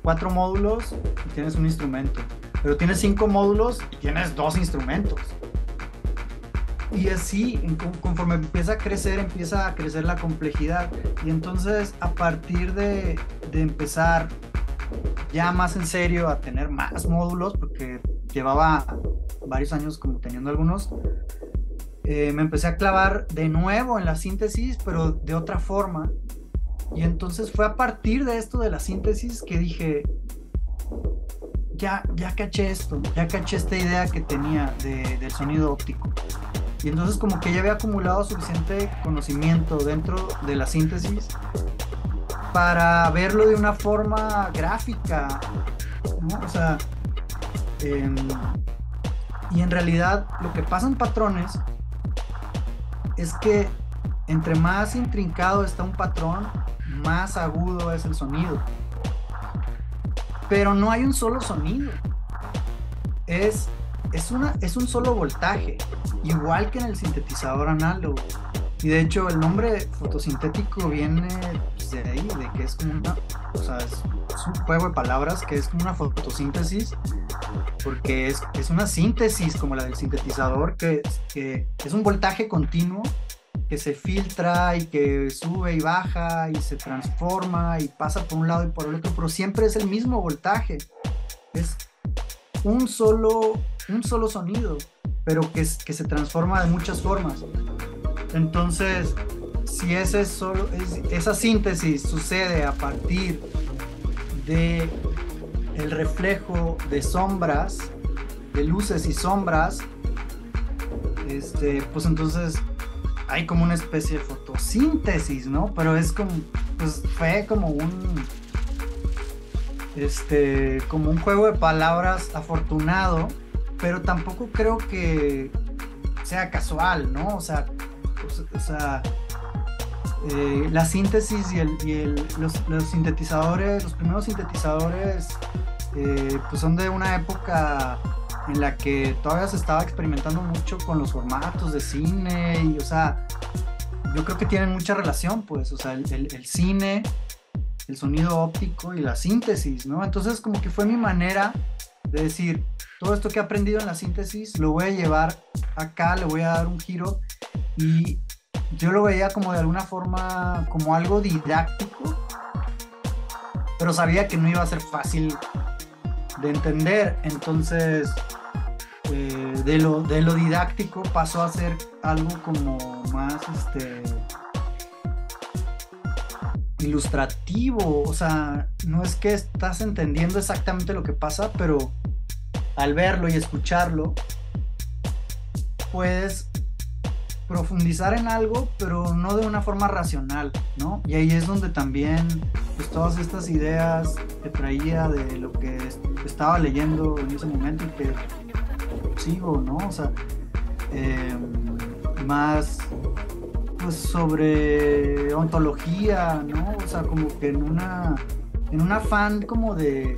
cuatro módulos y tienes un instrumento, pero tienes cinco módulos y tienes dos instrumentos. Y así, conforme empieza a crecer, empieza a crecer la complejidad. Y entonces, a partir de, de empezar ya más en serio a tener más módulos, porque llevaba varios años como teniendo algunos, eh, me empecé a clavar de nuevo en la síntesis, pero de otra forma. Y entonces fue a partir de esto de la síntesis que dije, ya, ya caché esto, ya caché esta idea que tenía del sonido óptico. Y entonces como que ya había acumulado suficiente conocimiento dentro de la síntesis para verlo de una forma gráfica, O sea, em, y en realidad lo que pasa en patrones es que entre más intrincado está un patrón, más agudo es el sonido. Pero no hay un solo sonido. Es, es, una, es un solo voltaje, igual que en el sintetizador análogo. Y de hecho el nombre fotosintético viene pues, de ahí, de que es como una, o sea, es, un juego de palabras que es como una fotosíntesis, porque es, es una síntesis como la del sintetizador, que, que es un voltaje continuo que se filtra y que sube y baja y se transforma y pasa por un lado y por el otro, pero siempre es el mismo voltaje. Es un solo, un solo sonido, pero que, se transforma de muchas formas. Entonces, si ese solo, esa síntesis sucede a partir de el reflejo de sombras, de luces y sombras, este, pues entonces hay como una especie de fotosíntesis, ¿no? Pero es como, pues fue como un, este, como un juego de palabras afortunado, pero tampoco creo que sea casual, ¿no? O sea, o sea, eh, la síntesis y, el, los, sintetizadores, los primeros sintetizadores, eh, pues son de una época en la que todavía se estaba experimentando mucho con los formatos de cine y, o sea, yo creo que tienen mucha relación, pues, o sea, el, el cine, el sonido óptico y la síntesis, ¿no? Entonces, como que fue mi manera de decir, todo esto que he aprendido en la síntesis lo voy a llevar acá, le voy a dar un giro y yo lo veía como de alguna forma como algo didáctico, pero sabía que no iba a ser fácil de entender, entonces eh, de, lo, de lo didáctico pasó a ser algo como más este ilustrativo, o sea, no es que estás entendiendo exactamente lo que pasa, pero al verlo y escucharlo, puedes profundizar en algo, pero no de una forma racional, ¿no? Y ahí es donde también, pues todas estas ideas que traía de lo que estaba leyendo en ese momento y que sigo, ¿no? O sea, em, más pues sobre ontología, ¿no? O sea, como que en una en un afán como de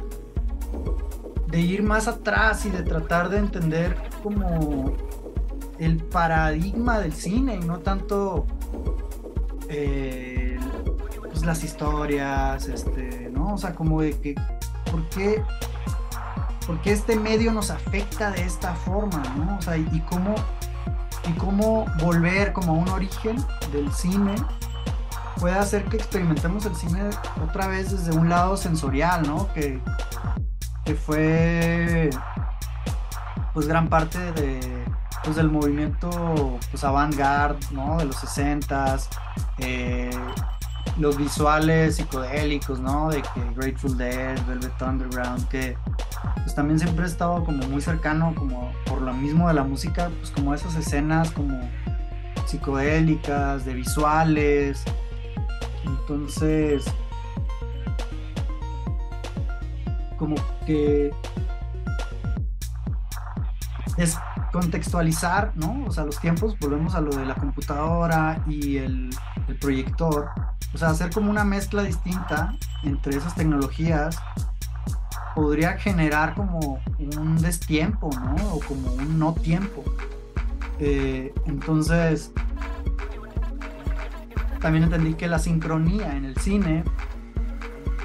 de ir más atrás y de tratar de entender como el paradigma del cine y no tanto eh, pues las historias, este, ¿no? O sea, como de que, ¿por qué, este medio nos afecta de esta forma, ¿no? O sea, y, cómo, y cómo volver como a un origen del cine puede hacer que experimentemos el cine otra vez desde un lado sensorial, ¿no? Que, que fue pues gran parte de pues del movimiento pues avant-garde, ¿no? De los 60s, eh, los visuales psicodélicos, ¿no? De que Grateful Dead, Velvet Underground, que pues también siempre he estado como muy cercano, como por lo mismo de la música, pues como esas escenas como psicodélicas, de visuales. Entonces, como que es contextualizar, ¿no? O sea, los tiempos, volvemos a lo de la computadora y el, el proyector. O sea, hacer como una mezcla distinta entre esas tecnologías podría generar como un destiempo, ¿no? O como un no tiempo. Eh, entonces, también entendí que la sincronía en el cine,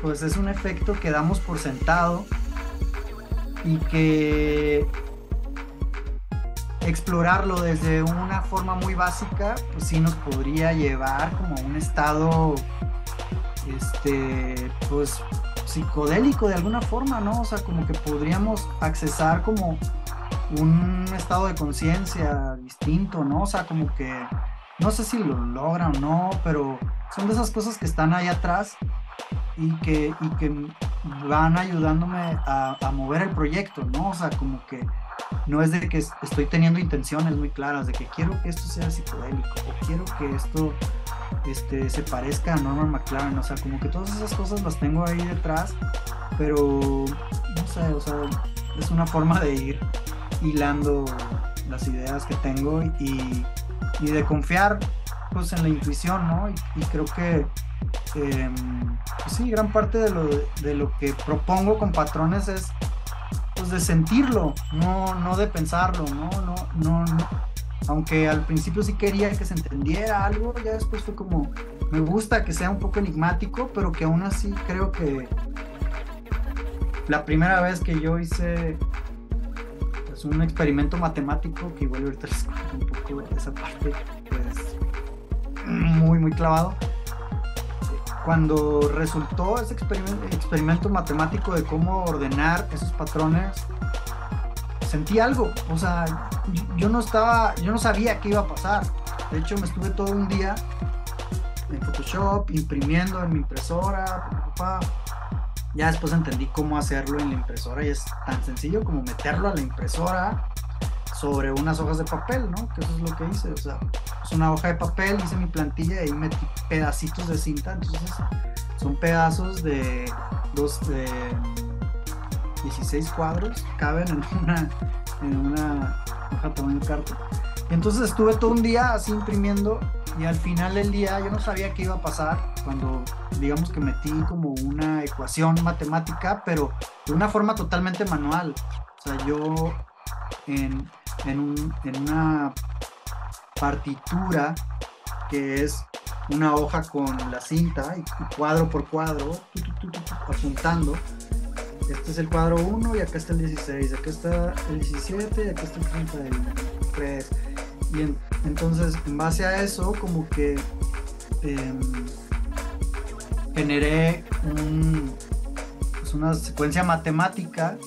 pues es un efecto que damos por sentado y que explorarlo desde una forma muy básica, pues sí nos podría llevar como a un estado, este, pues psicodélico de alguna forma, ¿no? O sea, como que podríamos accesar como un estado de conciencia distinto, ¿no? O sea, como que no sé si lo logran o no, pero son de esas cosas que están ahí atrás y que, y que van ayudándome a, a, mover el proyecto, ¿no? O sea, como que no es de que estoy teniendo intenciones muy claras de que quiero que esto sea psicodélico o quiero que esto este, se parezca a Norman McLaren, o sea, como que todas esas cosas las tengo ahí detrás, pero no sé, o sea, es una forma de ir hilando las ideas que tengo y, de confiar pues en la intuición, ¿no? Y, creo que eh, pues sí, gran parte de lo, de lo que propongo con patrones es pues de sentirlo, no, no de pensarlo, ¿no? No, no. Aunque al principio sí quería que se entendiera algo, ya después fue como, me gusta que sea un poco enigmático, pero que aún así creo que la primera vez que yo hice pues, un experimento matemático, que igual ahorita les cuento un poco esa parte, pues muy, muy clavado, cuando resultó ese experimento, matemático de cómo ordenar esos patrones, sentí algo. O sea, yo no estaba, yo no sabía qué iba a pasar. De hecho, me estuve todo un día en Photoshop imprimiendo en mi impresora. Ya después entendí cómo hacerlo en la impresora y es tan sencillo como meterlo a la impresora sobre unas hojas de papel, ¿no? Que eso es lo que hice, o sea, es una hoja de papel, hice mi plantilla y ahí metí pedacitos de cinta, entonces son pedazos de dos, de 16 cuadros, caben en una, en una hoja tamaño carta. Y entonces estuve todo un día así imprimiendo y al final del día yo no sabía qué iba a pasar cuando digamos que metí como una ecuación matemática, pero de una forma totalmente manual. O sea, yo en, en, un, en una partitura que es una hoja con la cinta y cuadro por cuadro apuntando. Este es el cuadro 1 y acá está el 16 acá está el 17 y acá está el 33 y en, entonces en base a eso como que eh, generé un, pues una secuencia matemática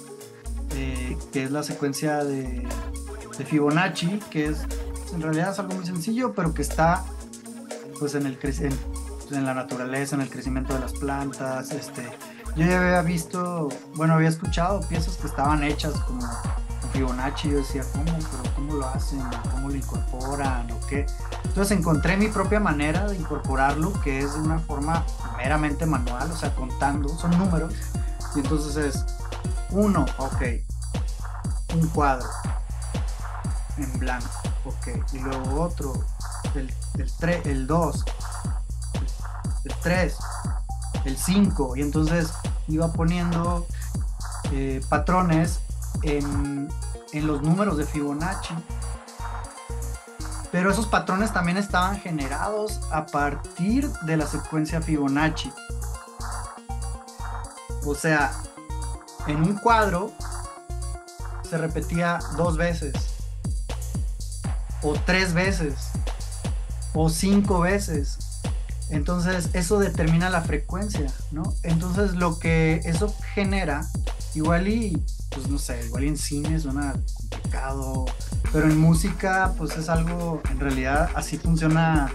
eh, que es la secuencia de, de, Fibonacci, que es en realidad es algo muy sencillo, pero que está pues en el en, en la naturaleza, en el crecimiento de las plantas, este, yo ya había visto, bueno, había escuchado piezas que estaban hechas como Fibonacci, yo decía, ¿cómo? ¿Pero cómo lo hacen? ¿Cómo lo incorporan? ¿O qué? Entonces encontré mi propia manera de incorporarlo, que es de una forma meramente manual, o sea, contando, son números, y entonces es uno, ok, un cuadro en blanco, ok, y luego otro, el 3, el 2, el 3, el 5, y entonces iba poniendo eh, patrones en, en los números de Fibonacci. Pero esos patrones también estaban generados a partir de la secuencia Fibonacci. O sea, en un cuadro se repetía dos veces, o tres veces, o cinco veces. Entonces eso determina la frecuencia, ¿no? Entonces lo que eso genera, igual y, pues no sé, igual en cine suena complicado, pero en música pues es algo, en realidad así funciona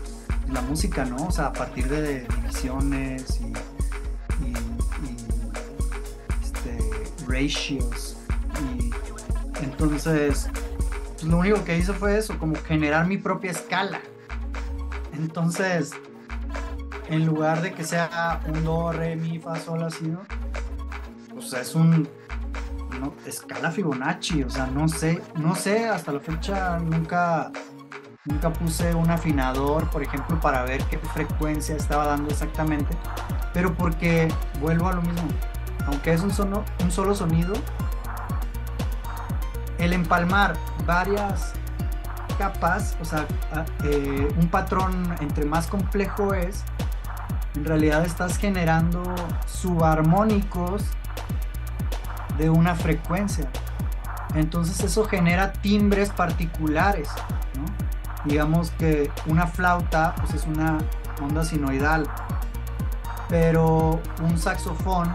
la música, ¿no? O sea, a partir de divisiones y, este, ratios. Y entonces, lo único que hice fue eso, como generar mi propia escala. Entonces, en lugar de que sea un do, re, mi, fa, sol, así, ¿no? O sea, es un escala Fibonacci, o sea, no sé, no sé, hasta la fecha nunca nunca puse un afinador, por ejemplo, para ver qué frecuencia estaba dando exactamente, pero porque vuelvo a lo mismo, aunque es un, un solo sonido, el empalmar varias capas, o sea, eh, un patrón entre más complejo es, en realidad estás generando subarmónicos de una frecuencia. Entonces eso genera timbres particulares. Digamos que una flauta pues es una onda sinoidal, pero un saxofón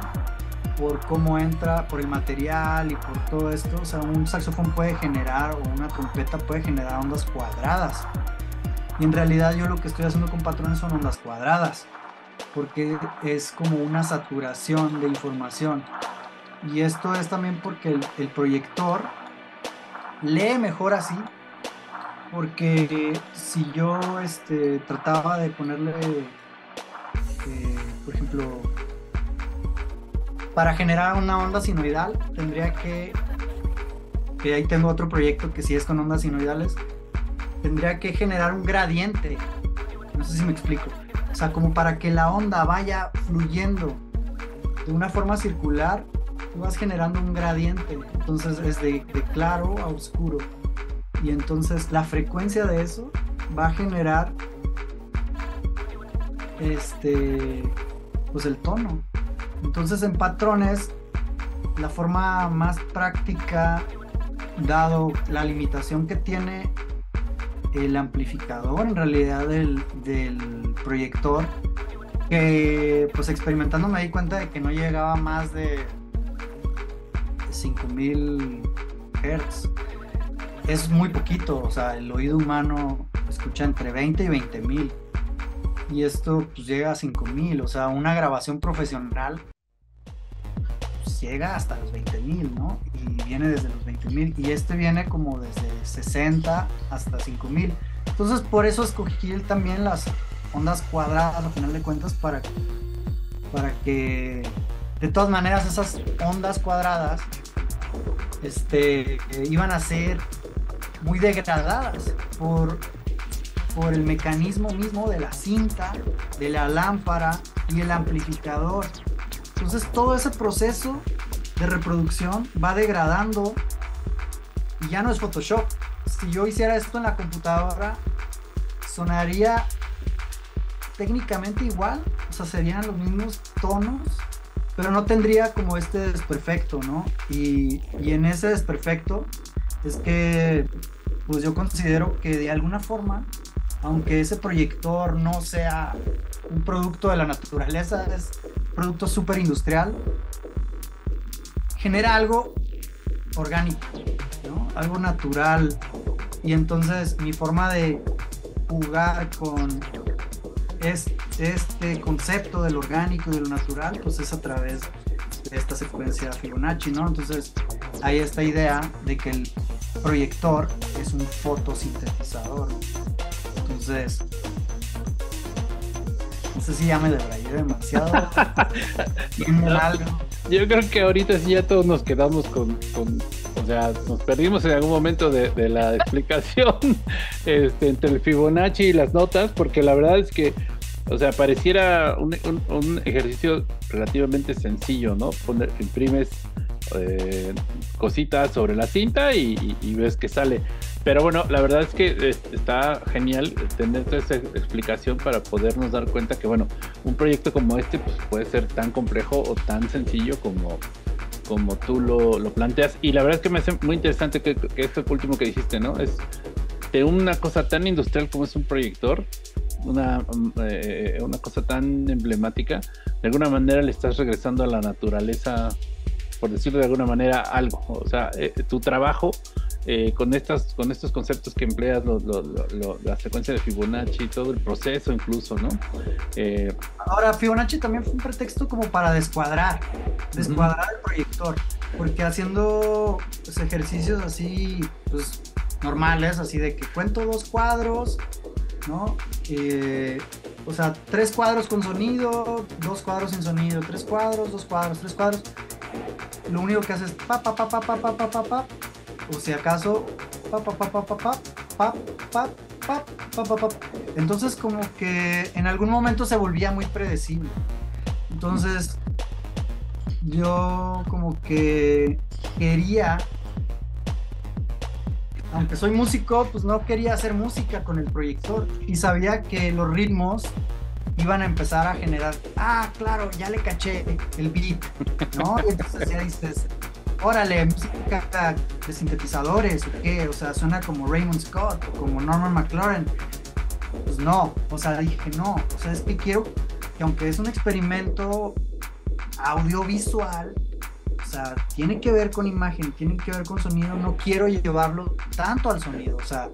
por cómo entra, por el material y por todo esto, o sea, un saxofón puede generar o una trompeta puede generar ondas cuadradas. Y en realidad yo lo que estoy haciendo con patrones son ondas cuadradas, porque es como una saturación de información. Y esto es también porque el, proyector lee mejor así, porque si yo este, trataba de ponerle, eh, por ejemplo, para generar una onda sinoidal, tendría que, que ahí tengo otro proyecto que sí es con ondas sinoidales, tendría que generar un gradiente. No sé si me explico. O sea, como para que la onda vaya fluyendo de una forma circular, tú vas generando un gradiente. Entonces es de, de claro a oscuro. Y entonces la frecuencia de eso va a generar este pues el tono. Entonces en patrones la forma más práctica dado la limitación que tiene el amplificador en realidad del, proyector que pues experimentando me di cuenta de que no llegaba más de 5000 Hz es muy poquito o sea el oído humano escucha entre 20 y 20 mil. Y esto pues llega a 5000 o sea una grabación profesional llega hasta los 20 mil no y viene desde los 20 mil y este viene como desde 60 hasta 5000 entonces por eso escogí también las ondas cuadradas al final de cuentas para para que de todas maneras esas ondas cuadradas este, eh, iban a ser muy degradadas por, por el mecanismo mismo de la cinta, de la lámpara y el amplificador. Entonces todo ese proceso de reproducción va degradando y ya no es Photoshop. Si yo hiciera esto en la computadora, sonaría técnicamente igual, o sea, serían los mismos tonos, pero no tendría como este desperfecto, ¿no? Y, y en ese desperfecto es que pues yo considero que de alguna forma, aunque ese proyector no sea un producto de la naturaleza, es producto súper industrial, genera algo orgánico, ¿no? algo natural. Y entonces mi forma de jugar con este, concepto del orgánico y de lo natural, pues es a través de esta secuencia Fibonacci, ¿no? Entonces hay esta idea de que el proyector es un fotosintetizador. Entonces, sé si ya me debrayé demasiado. algo. Yo creo que ahorita sí ya todos nos quedamos con, con o sea, nos perdimos en algún momento de, de la explicación este, entre el Fibonacci y las notas, porque la verdad es que, o sea, pareciera un, un, un ejercicio relativamente sencillo, ¿no? Poner, imprimes eh, cositas sobre la cinta y, y, y, ves que sale. Pero bueno, la verdad es que está genial tener toda esa explicación para podernos dar cuenta que, bueno, un proyecto como este pues, puede ser tan complejo o tan sencillo como, como tú lo, lo planteas. Y la verdad es que me hace muy interesante que, que esto último que dijiste, ¿no? Es de una cosa tan industrial como es un proyector, una, eh, una cosa tan emblemática, de alguna manera le estás regresando a la naturaleza por decirlo de alguna manera, algo. O sea, eh, tu trabajo eh, con estas, con estos conceptos que empleas, lo- lo- lo- la secuencia de Fibonacci, todo el proceso incluso, ¿no? Eh, Ahora, Fibonacci también fue un pretexto como para descuadrar, descuadrar el proyector, porque haciendo pues, ejercicios así, pues normales, así de que cuento dos cuadros, ¿no? Eh, o sea, tres cuadros con sonido, dos cuadros sin sonido, tres cuadros, dos cuadros, tres cuadros. Lo único que haces es pa pa pa pa pa pa pa pa pa, o si acaso pa pa pa pa pa pa pa pa pa pa pa pa. Entonces como que en algún momento se volvía muy predecible. Entonces yo como que quería aunque soy músico, pues no quería hacer música con el proyector y sabía que los ritmos iban a empezar a generar, ah, claro, ya le caché el beat, ¿no? Y entonces ya dices, órale, música de sintetizadores, ¿o qué? O sea, suena como Raymond Scott o como Norman McLaren. Pues no, o sea, dije, no, o sea, es que quiero que aunque es un experimento audiovisual, o sea, tiene que ver con imagen, tiene que ver con sonido, no quiero llevarlo tanto al sonido, o sea,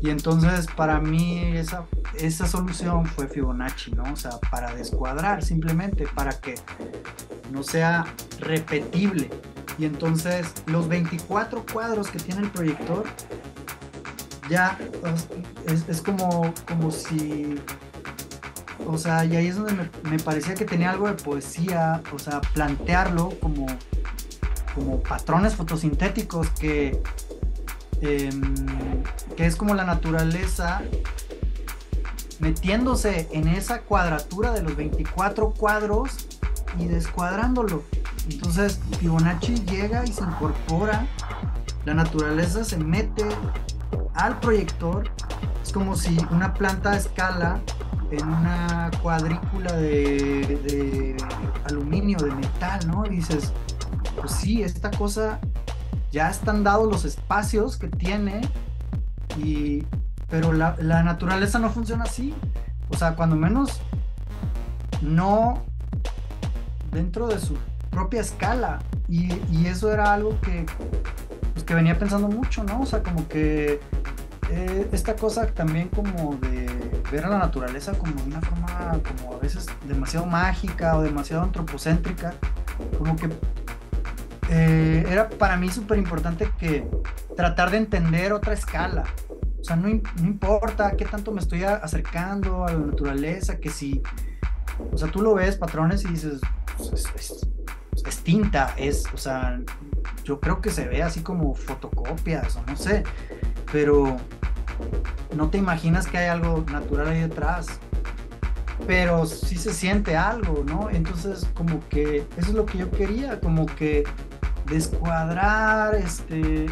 y entonces para mí esa, esa solución fue Fibonacci, ¿no? O sea, para descuadrar simplemente, para que no sea repetible. Y entonces los 24 cuadros que tiene el proyector ya es, es como, como si o sea, y ahí es donde me, parecía que tenía algo de poesía, o sea, plantearlo como, como patrones fotosintéticos que, eh, que es como la naturaleza metiéndose en esa cuadratura de los 24 cuadros y descuadrándolo. Entonces Fibonacci llega y se incorpora, la naturaleza se mete al proyector, es como si una planta escala en una cuadrícula de, de, aluminio, de metal, ¿no? Y dices, pues sí, esta cosa ya están dados los espacios que tiene, y, pero la, la naturaleza no funciona así. O sea, cuando menos no dentro de su propia escala. Y, y eso era algo que, pues, que venía pensando mucho, ¿no? O sea, como que eh, esta cosa también como de ver a la naturaleza como de una forma como a veces demasiado mágica o demasiado antropocéntrica, como que eh, era para mí súper importante que tratar de entender otra escala. O sea, no, no, importa qué tanto me estoy acercando a la naturaleza, que si, o sea, tú lo ves, patrones, y dices, pues, es, es, es, tinta, es, o sea, yo creo que se ve así como fotocopias, o no sé, pero no te imaginas que hay algo natural ahí detrás. Pero sí se siente algo, ¿no? Entonces, como que eso es lo que yo quería, como que descuadrar este,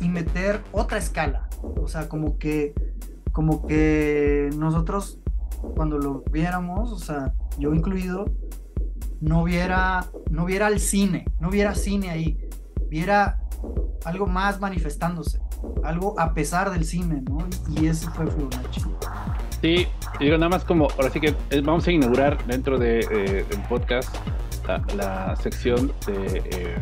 y, meter otra escala. O sea, como que, como que nosotros cuando lo viéramos, o sea, yo incluido, no viera, no viera el cine, no viera cine ahí, viera algo más manifestándose, algo a pesar del cine, ¿no? Y ese fue Fibonacci. Sí, digo nada más como, ahora sí que vamos a inaugurar dentro de, eh, del podcast la, la sección de, eh,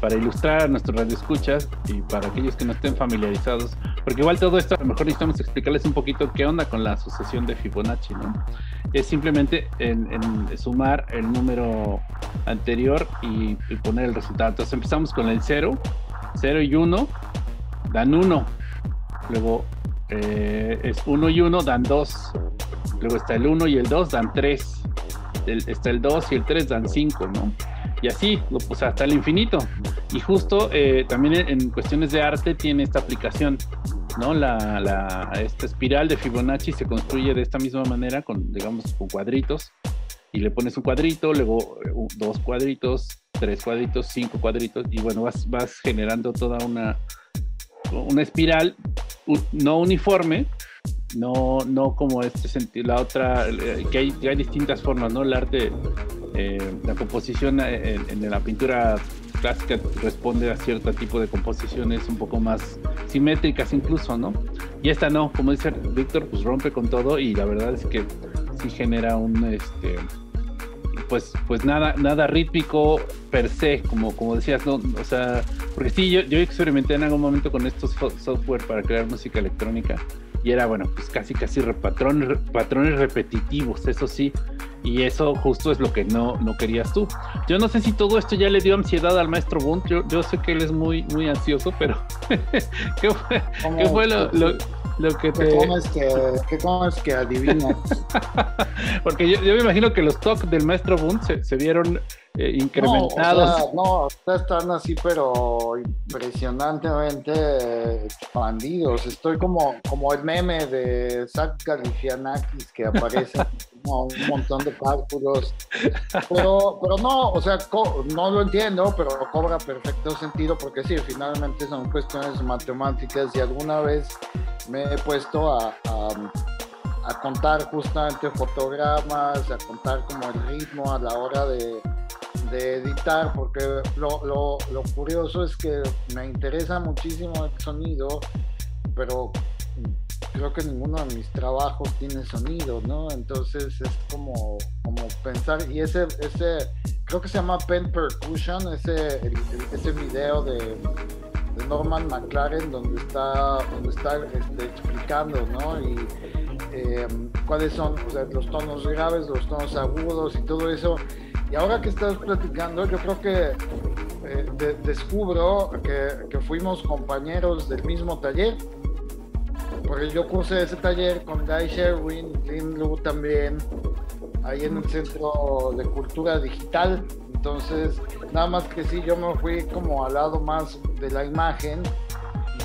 para ilustrar a nuestros radioescuchas y para aquellos que no estén familiarizados, porque igual todo esto a lo mejor necesitamos explicarles un poquito qué onda con la asociación de Fibonacci, ¿no? Es simplemente en, en sumar el número anterior y, y, poner el resultado. Entonces empezamos con el 0, 0 y 1, dan 1, luego eh, es 1 y 1, dan 2, luego está el 1 y el 2, dan 3, el, está el 2 y el 3, dan 5, ¿no? y así, sea, hasta el infinito. Y justo eh, también en, cuestiones de arte tiene esta aplicación, ¿no? La, la, esta espiral de Fibonacci se construye de esta misma manera, con, digamos, con cuadritos, y le pones un cuadrito, luego uh, dos cuadritos, tres cuadritos, cinco cuadritos, y bueno, vas, vas generando toda una, una espiral no uniforme, no, no como este sentido, la otra, que hay, que hay distintas formas, ¿no? El arte, eh, la composición en, en, la pintura clásica responde a cierto tipo de composiciones un poco más simétricas incluso, ¿no? Y esta no, como dice Víctor, pues rompe con todo y la verdad es que sí genera un, este, pues, pues nada, nada rítmico per se, como, como decías, ¿no? O sea, Porque sí, yo, yo experimenté en algún momento con estos software para crear música electrónica y era, bueno, pues casi, casi re- patrones, patrones repetitivos, eso sí. Y eso justo es lo que no, no querías tú. Yo no sé si todo esto ya le dio ansiedad al maestro Bunt. Yo, yo sé que él es muy, muy ansioso, pero ¿qué fue, ¿Cómo- qué fue lo, lo- lo que ¿Qué te... comes que, qué comes que adivinas? Porque yo, yo me imagino que los talks del maestro Bunt se, se vieron eh, No, incrementados. o sea, no, están así, pero impresionantemente expandidos. Estoy como, como el meme de Zach Galifianakis que aparece un montón de cálculos. Pero, no, o sea, no lo entiendo, pero cobra perfecto sentido porque sí, finalmente son cuestiones matemáticas y alguna vez me he puesto a- contar justamente fotogramas, a contar como el ritmo a la hora de, editar, porque lo curioso es que me interesa muchísimo el sonido, pero creo que ninguno de mis trabajos tiene sonido, ¿no? Entonces es como, como pensar, y ese, ese, creo que se llama Pen Percussion, ese, ese video de, Norman McLaren donde está, donde está este, explicando, ¿no? Y, eh, cuáles son o sea, los tonos graves, los tonos agudos y todo eso. Y ahora que estás platicando, yo creo que eh, de- descubro que fuimos compañeros del mismo taller. Porque yo cursé ese taller con Guy Sherwin, Lynn Lu también, ahí en el Centro de Cultura Digital. Entonces, nada más que sí, yo me fui como al lado más de la imagen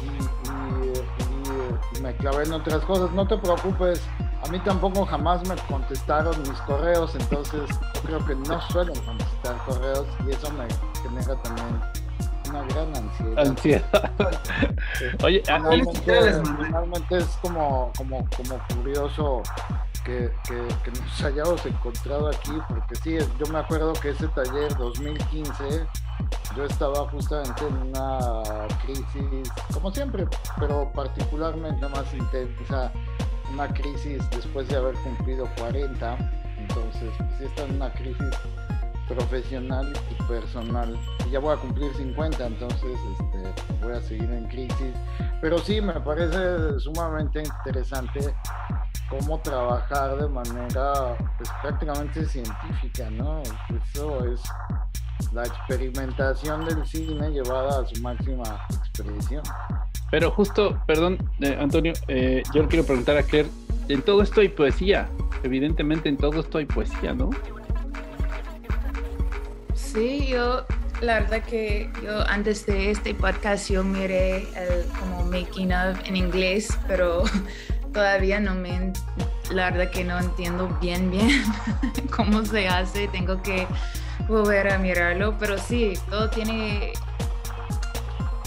y- y me clavé en otras cosas. No te preocupes, a mí tampoco jamás me contestaron mis correos, entonces yo creo que no suelen contestar correos y eso me genera también una gran ansiedad. Ansiedad. Oye, ah, finalmente es como, como, como curioso que, que- que nos hayamos encontrado aquí, porque sí, yo me acuerdo que ese taller 2015, yo estaba justamente en una crisis, como siempre, pero particularmente más intensa, una crisis después de haber cumplido 40, entonces pues, sí está en una crisis profesional y personal. Y ya voy a cumplir 50, entonces este, voy a seguir en crisis. Pero sí, me parece sumamente interesante cómo trabajar de manera pues, prácticamente científica, ¿no? Eso es la experimentación del cine llevada a su máxima expresión. pero justo, perdón, eh, Antonio, eh, yo le quiero preguntar a Claire, en todo esto hay poesía, evidentemente en todo esto hay poesía, ¿no? Sí, yo, la verdad que yo antes de este podcast yo miré el como making of en inglés, pero todavía no me, la verdad que no entiendo bien, bien cómo se hace, tengo que volver a mirarlo, pero sí, todo tiene,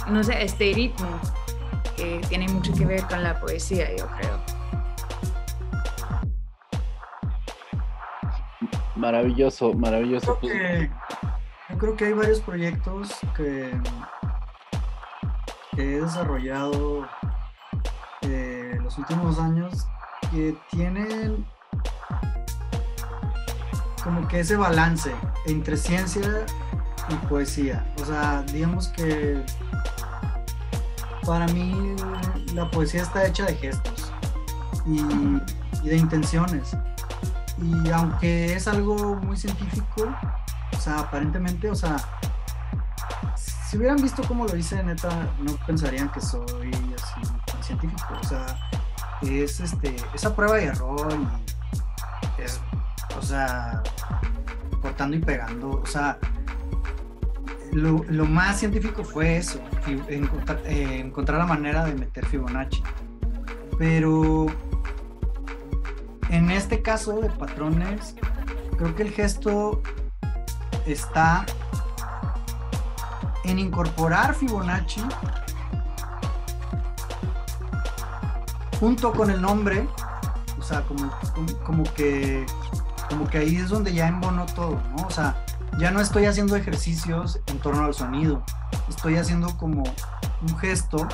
no sé, este ritmo que tiene mucho que ver con la poesía, yo creo. Maravilloso, maravilloso. Que- yo creo que hay varios proyectos que, he desarrollado eh, los últimos años que tienen como que ese balance entre ciencia y poesía. O sea, digamos que para mí la poesía está hecha de gestos y de intenciones. Y aunque es algo muy científico, o sea, aparentemente, o sea, si hubieran visto cómo lo hice, neta, no pensarían que soy así tan científico. O sea, es este, esa prueba y error y es, o sea, cortando y pegando. O sea, lo, lo más científico fue eso, eh, encontrar la manera de meter Fibonacci. Pero en este caso de patrones, creo que el gesto está en incorporar Fibonacci junto con el nombre, o sea, como, como, que como que ahí es donde ya embonó todo, ¿no? O sea, ya no estoy haciendo ejercicios en torno al sonido, estoy haciendo como un gesto,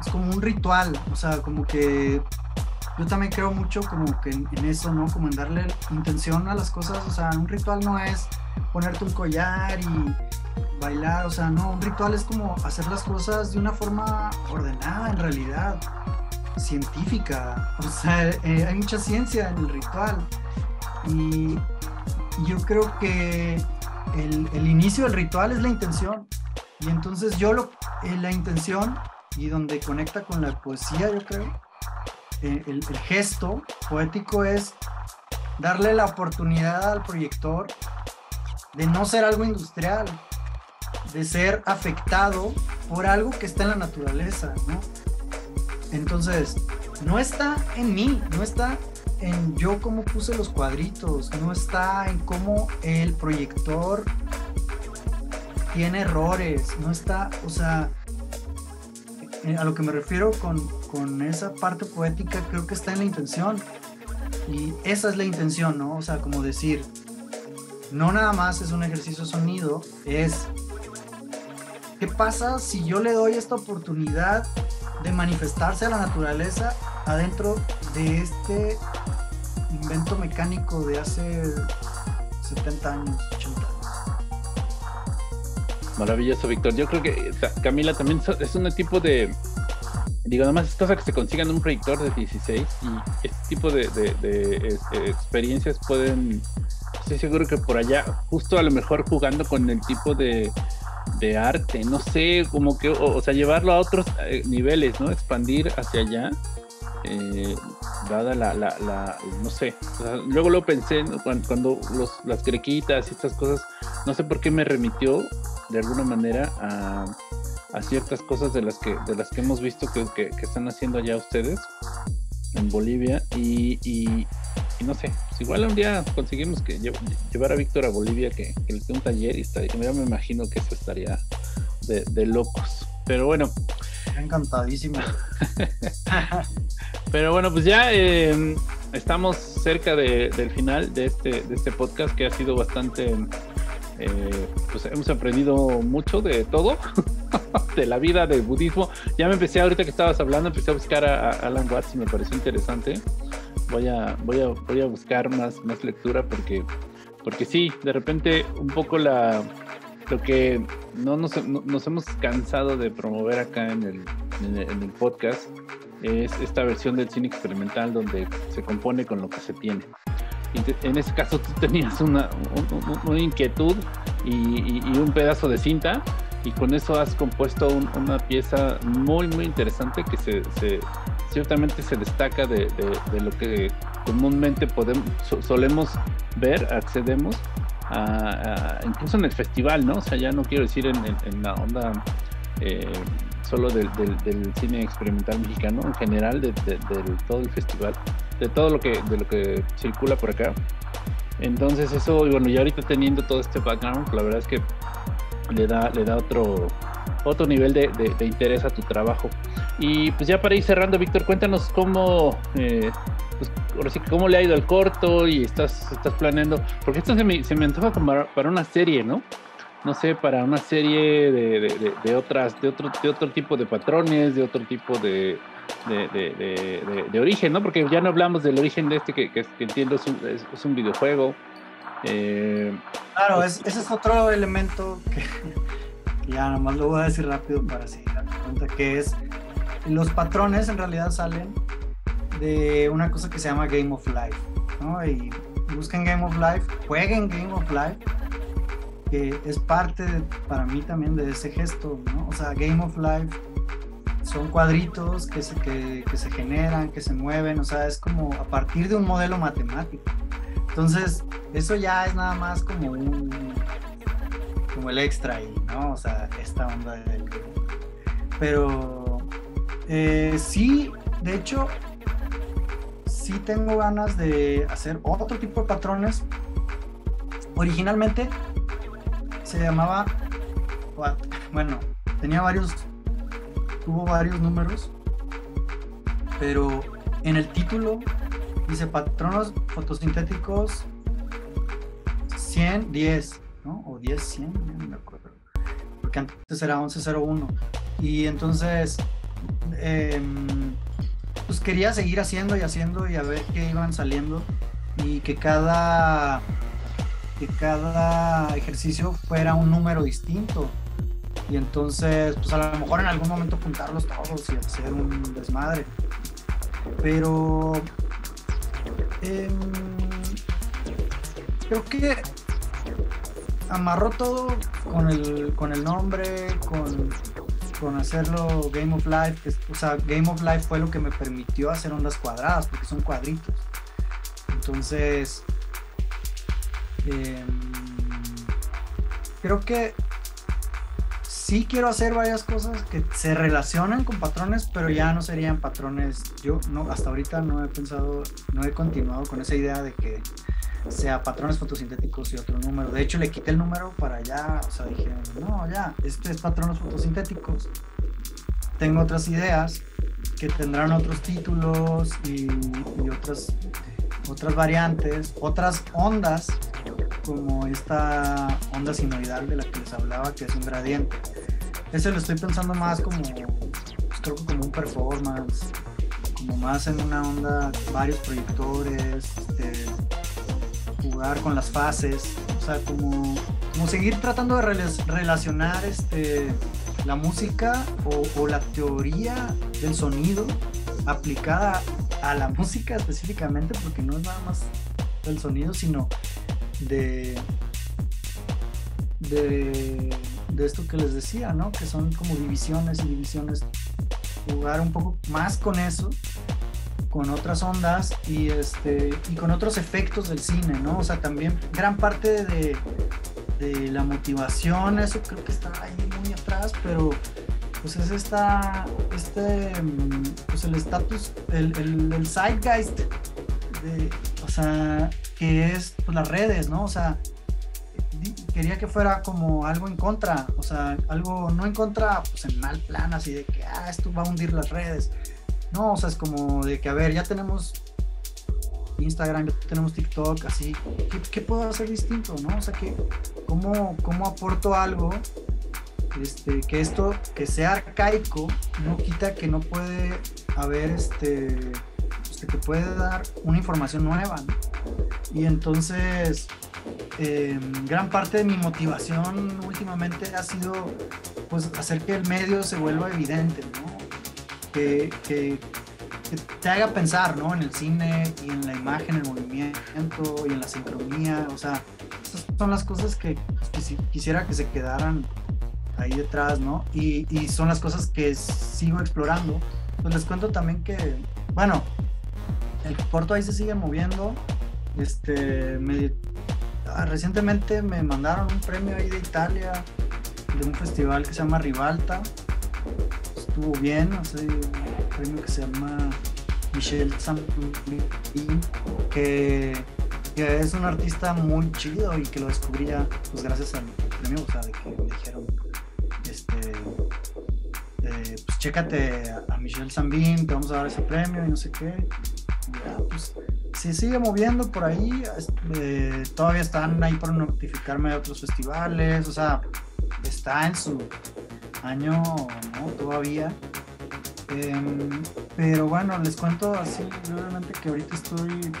es como un ritual, o sea, como que yo también creo mucho como que en, eso, ¿no? Como en darle intención a las cosas, o sea, un ritual no es ponerte un collar y, bailar, o sea, no, un ritual es como hacer las cosas de una forma ordenada en realidad, científica, o sea, eh, hay mucha ciencia en el ritual y yo creo que el, el inicio del ritual es la intención y entonces yo lo, eh, la intención y donde conecta con la poesía, yo creo, eh, el, gesto poético es darle la oportunidad al proyector de no ser algo industrial, de ser afectado por algo que está en la naturaleza. Entonces, no está en mí, no está en yo cómo puse los cuadritos, no está en cómo el proyector tiene errores, no está, o sea, eh, a lo que me refiero con, con esa parte poética creo que está en la intención. Y esa es la intención, ¿no? O sea, como decir, no nada más es un ejercicio sonido, es ¿qué pasa si yo le doy esta oportunidad de manifestarse a la naturaleza adentro de este invento mecánico de hace 70 años, 80 años? Maravilloso, Víctor. Yo creo que Camila también es un tipo de. Digo, nada más es cosa que se consigan un proyector de 16 y este tipo de, de- este, experiencias pueden. Estoy seguro que por allá, justo a lo mejor jugando con el tipo de, arte, no sé, como que, o, sea, llevarlo a otros eh, niveles, ¿no? Expandir hacia allá. eh, dada la, la, la- no sé, luego lo pensé cuando, los, las crequitas y estas cosas, no sé por qué me remitió de alguna manera a, a ciertas cosas de las que de las que hemos visto que, que- que están haciendo allá ustedes en Bolivia y, y- y no sé, pues igual un día conseguimos que lle- llevar a Víctor a Bolivia que, que le dé un taller y está, ya me imagino que eso estaría de, de locos. Pero bueno, Encantadísimo. pero bueno, pues ya eh, estamos cerca de- del final de este, de este podcast que ha sido bastante, eh, pues hemos aprendido mucho de todo, de la vida del budismo. Ya me empecé, ahorita que estabas hablando, empecé a buscar a, a Alan Watts y me pareció interesante. Voy a, voy a, voy a buscar más, más lectura porque, porque sí, de repente un poco la, lo que no nos, no- nos hemos cansado de promover acá en el, en el, en el podcast es esta versión del cine experimental donde se compone con lo que se tiene. En ese caso tú tenías una, un- un- una inquietud y, un pedazo de cinta y con eso has compuesto un- una pieza muy muy interesante que se, ciertamente se destaca de, lo que comúnmente solemos ver, accedemos a, incluso en el festival. O sea, ya no quiero decir en, la onda eh, solo del, cine experimental mexicano, en general de- del- todo el festival, de todo lo que de lo que circula por acá. Entonces eso, y bueno, y ahorita teniendo todo este background, la verdad es que le da, le da otro, otro nivel de, de- de interés a tu trabajo. Y pues ya para ir cerrando, Víctor, cuéntanos cómo, eh, pues, ahora sí cómo le ha ido al corto y estás, estás planeando, porque esto se me, se me antoja como para una serie, ¿no? No sé, para una serie de, de- de- de otras, de otro, de otro tipo de patrones, de otro tipo de, de, de- de- origen, ¿no? Porque ya no hablamos del origen de este que, que- que entiendo es un, es- es un videojuego. Eh, Claro, es- ese es otro elemento que, que ya nomás lo voy a decir rápido para seguir dando cuenta, que es los patrones en realidad salen de una cosa que se llama Game of Life, ¿no? Y busquen Game of Life, jueguen Game of Life, que es parte de- para mí también de ese gesto, ¿no? O sea, Game of Life son cuadritos que se, que, se generan, que se mueven, o sea, es como a partir de un modelo matemático. Entonces, eso ya es nada más como un como el extra ahí, ¿no? O sea, esta onda del pero eh, sí, de hecho, sí tengo ganas de hacer otro tipo de patrones. Originalmente se llamaba, bueno, tenía varios, tuvo varios números, pero en el título dice patronos fotosintéticos 100, 10, ¿no? O 10, 100, ya no me acuerdo. Porque antes era 1101. Y entonces, em, pues quería seguir haciendo y haciendo y a ver qué iban saliendo. Y que cada, que cada ejercicio fuera un número distinto. Y entonces, pues a lo mejor en algún momento juntarlos todos y hacer un desmadre. Pero em, creo que amarró todo con el, con el nombre, con, con hacerlo Game of Life. o sea, Game of Life fue lo que me permitió hacer ondas cuadradas, porque son cuadritos. Entonces, em, creo que sí quiero hacer varias cosas que se relacionan con patrones, pero ya no serían patrones. Yo no, hasta ahorita no he pensado, no he continuado con esa idea de que sea patrones fotosintéticos y otro número. De hecho, le quité el número para allá, o sea, dije, no, ya, este es patrones fotosintéticos. Tengo otras ideas que tendrán otros títulos y, y otras, otras variantes, otras ondas, como esta onda sinoidal de la que les hablaba, que es un gradiente. Ese lo estoy pensando más como, pues, creo que como un performance, como más en una onda, varios proyectores, este, jugar con las fases, o sea, como, como seguir tratando de rela- relacionar este, la música o, o la teoría del sonido aplicada a la música específicamente, porque no es nada más del sonido, sino de, de, de esto que les decía, ¿no? Que son como divisiones y divisiones, jugar un poco más con eso con otras ondas y este y con otros efectos del cine, ¿no? O sea, también gran parte de, de la motivación, eso creo que está ahí muy atrás, pero pues es esta, este, pues el estatus, el, el, el zeitgeist, o sea, que es pues, las redes, ¿no? O sea, quería que fuera como algo en contra, o sea, algo no en contra, pues en mal plan, así de que, ah, esto va a hundir las redes. No, o sea, es como de que, a ver, ya tenemos Instagram, ya tenemos TikTok, así, ¿qué, puedo hacer distinto, no? O sea, que, ¿cómo, cómo aporto algo? Este, que esto, que sea arcaico, no quita que no puede haber, este, este, que puede dar una información nueva, ¿no? Y entonces, eh, gran parte de mi motivación últimamente ha sido, pues, hacer que el medio se vuelva evidente, que, que- te haga pensar, ¿no? En el cine y en la imagen, el movimiento y en la sincronía, o sea, esas son las cosas que quisi- quisiera que se quedaran ahí detrás, ¿no? Y, y son las cosas que sigo explorando. Pues les cuento también que, bueno, el corto ahí se sigue moviendo. Este, recientemente me mandaron un premio ahí de Italia, de un festival que se llama Rivalta estuvo bien, o un premio que se llama Michelle Sampling, que, es un artista muy chido y que lo descubrí ya, pues gracias al premio, o sea, de que me dijeron, este, pues chécate a, a Michelle Zambin, te vamos a dar ese premio y no sé qué. Pues se sigue moviendo por ahí, eh, todavía están ahí por notificarme de otros festivales, o sea, está en su año, ¿no? Todavía. Em, pero bueno, les cuento así brevemente que ahorita estoy,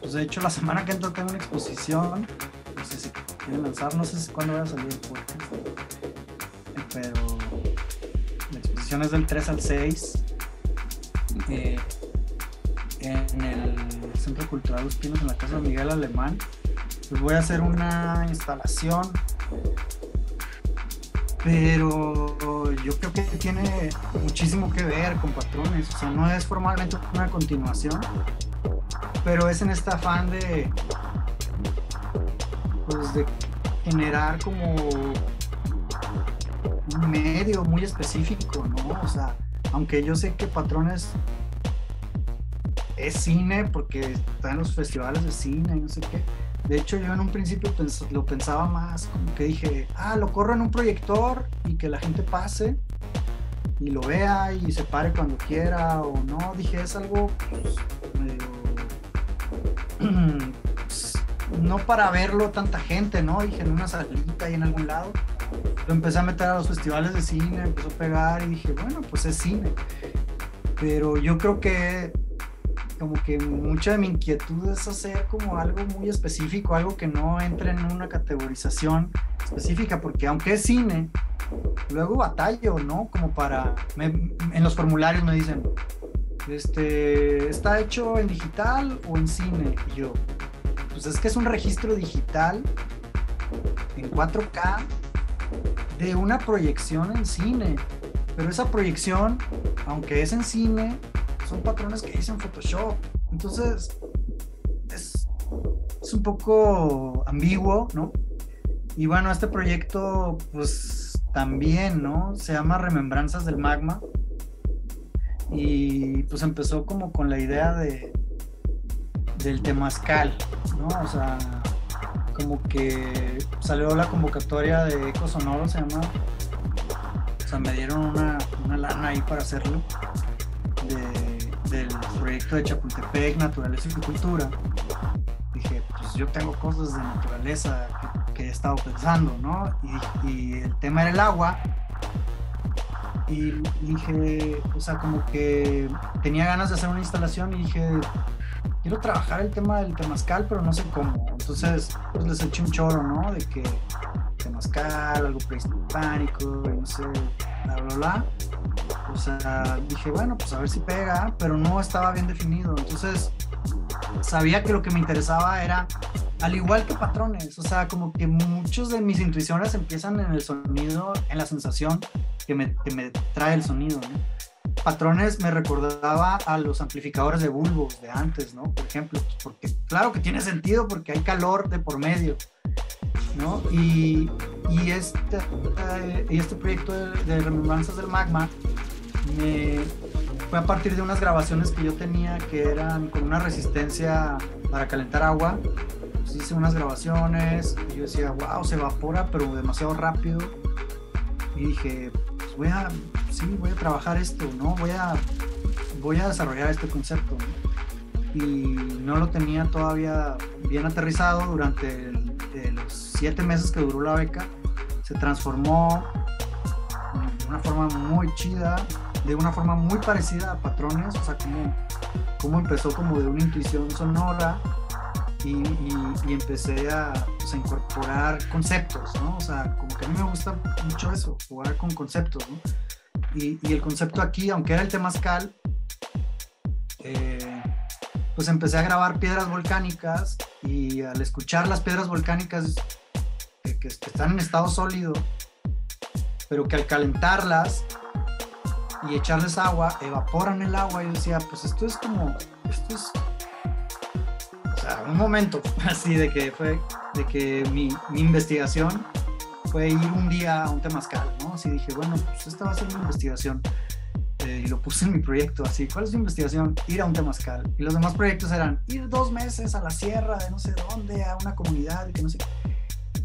pues de hecho la semana que entra tengo una exposición, no sé si quieren lanzar, no sé si cuándo va a salir el podcast, pero la exposición es del 3 al 6 eh, en el Centro Cultural Los Pinos, en la Casa Miguel Alemán. Pues voy a hacer una instalación pero yo creo que tiene muchísimo que ver con patrones, o sea, no es formalmente una continuación, pero es en este afán de, pues de generar como un medio muy específico, ¿no? O sea, aunque yo sé que patrones es cine porque está en los festivales de cine y no sé qué. De hecho, yo en un principio lo pensaba más como que dije, ah, lo corro en un proyector y que la gente pase y lo vea y se pare cuando quiera o no. Dije, es algo pues, medio, no para verlo tanta gente, ¿no? Dije, en una salita ahí en algún lado. Lo empecé a meter a los festivales de cine, empezó a pegar y dije, bueno, pues es cine. Pero yo creo que como que mucha de mi inquietud es hacer como algo muy específico, algo que no entre en una categorización específica, porque aunque es cine, luego batallo, ¿no? Como para, me- en los formularios me dicen, este, ¿está hecho en digital o en cine? Y yo, pues es que es un registro digital en 4K de una proyección en cine. Pero esa proyección, aunque es en cine, son patrones que hice en Photoshop. Entonces, es, es un poco ambiguo, ¿no? Y bueno, este proyecto, pues también, ¿no? Se llama Remembranzas del Magma. Y pues empezó como con la idea de del temazcal, ¿no? O sea, como que salió la convocatoria de Eco Sonoro, se llama. O sea, me dieron una, una lana ahí para hacerlo. Proyecto de Chapultepec, Naturaleza y Cultura. Dije, pues yo tengo cosas de naturaleza que, he estado pensando, ¿no? Y el tema era el agua. Y dije, o sea, como que tenía ganas de hacer una instalación y dije, quiero trabajar el tema del temazcal, pero no sé cómo. Entonces, pues les eché un choro, ¿no? De que temazcal, algo prehispánico, no sé, bla, bla, bla. O sea, dije, bueno, pues a ver si pega, pero no estaba bien definido. Entonces, sabía que lo que me interesaba era, al igual que patrones, o sea, como que muchos de mis intuiciones empiezan en el sonido, en la sensación que me, que me trae el sonido, ¿no? Patrones me recordaba a los amplificadores de bulbos de antes, ¿no? Por ejemplo, porque claro que tiene sentido porque hay calor de por medio, ¿no? Y, y este, eh, este proyecto de, de Remembranzas del Magma fue a partir de unas grabaciones que yo tenía que eran con una resistencia para calentar agua. Pues hice unas grabaciones y yo decía, wow, se evapora, pero demasiado rápido. Y dije, pues voy a, sí, voy a trabajar esto, ¿no? Voy a, voy a desarrollar este concepto. ¿no? Y no lo tenía todavía bien aterrizado durante el- de los siete meses que duró la beca. Se transformó de una forma muy chida, de una forma muy parecida a patrones, o sea, como, como empezó como de una intuición sonora y, y- y empecé a, pues, a incorporar conceptos, ¿no? O sea, como que a mí me gusta mucho eso, jugar con conceptos, ¿no? Y, y el concepto aquí, aunque era el temazcal, eh, pues empecé a grabar piedras volcánicas y al escuchar las piedras volcánicas que, que- que están en estado sólido, pero que al calentarlas y echarles agua, evaporan el agua. Yo decía, pues esto es como, esto es, o sea, un momento así de que fue, de que mi, mi investigación fue ir un día a un temazcal, ¿no? Así dije, bueno, pues esta va a ser mi investigación. Eh, y lo puse en mi proyecto, así, ¿cuál es tu investigación? Ir a un temazcal. Y los demás proyectos eran ir dos meses a la sierra de no sé dónde, a una comunidad y que no sé.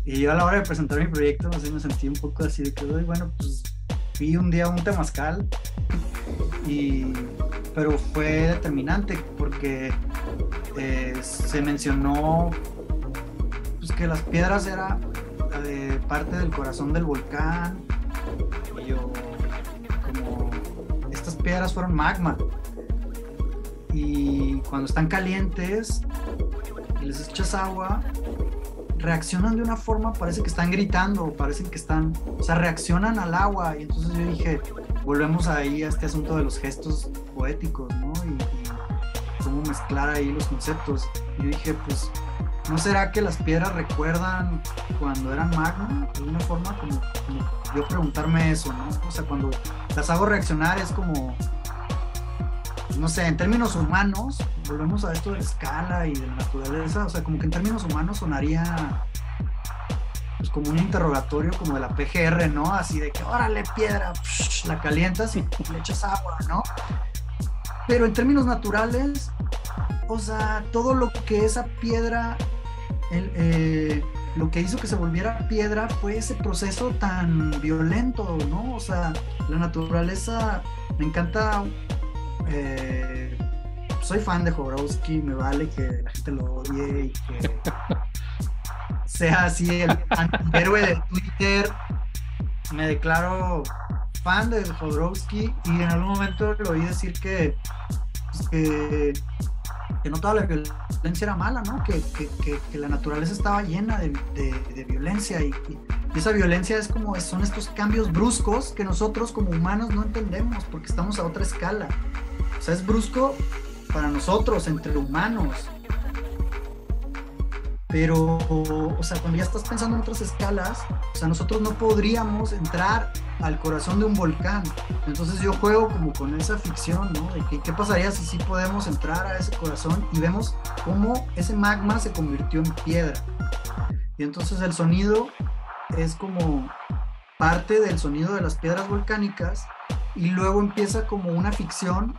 Y yo a la hora de presentar mi proyecto, así me sentí un poco así de que, "Ay, bueno, pues fui un día a un temazcal, y, pero fue determinante porque eh, se mencionó pues, que las piedras era eh, parte del corazón del volcán. Y yo, como, estas piedras fueron magma. Y cuando están calientes y les echas agua, reaccionan de una forma, parece que están gritando, parecen que están, o sea, reaccionan al agua. Y entonces yo dije, volvemos ahí a este asunto de los gestos poéticos, ¿no? Y, cómo mezclar ahí los conceptos. Y dije, pues, ¿no será que las piedras recuerdan cuando eran magma? De una forma como, yo preguntarme eso, ¿no? O sea, cuando las hago reaccionar es como, no sé, en términos humanos, volvemos a esto de la escala y de la naturaleza, o sea, como que en términos humanos sonaría pues como un interrogatorio como de la PGR, ¿no? Así de que, órale, piedra, la calientas y le echas agua, ¿no? Pero en términos naturales, o sea, todo lo que esa piedra, el, eh, lo que hizo que se volviera piedra fue ese proceso tan violento, ¿no? O sea, la naturaleza, me encanta, eh, soy fan de Jodorowsky, me vale que la gente lo odie y que sea así el héroe de Twitter. Me declaro fan de Jodorowsky y en algún momento le oí decir que, pues, que que no toda la violencia era mala, ¿no? Que, que, que, la naturaleza estaba llena de, de, de violencia y, y, esa violencia es como, son estos cambios bruscos que nosotros como humanos no entendemos porque estamos a otra escala. O sea, es brusco para nosotros, entre humanos. Pero, o sea, cuando ya estás pensando en otras escalas, o sea, nosotros no podríamos entrar al corazón de un volcán. Entonces yo juego como con esa ficción, ¿no? De que, qué pasaría si sí podemos entrar a ese corazón y vemos cómo ese magma se convirtió en piedra. Y entonces el sonido es como parte del sonido de las piedras volcánicas y luego empieza como una ficción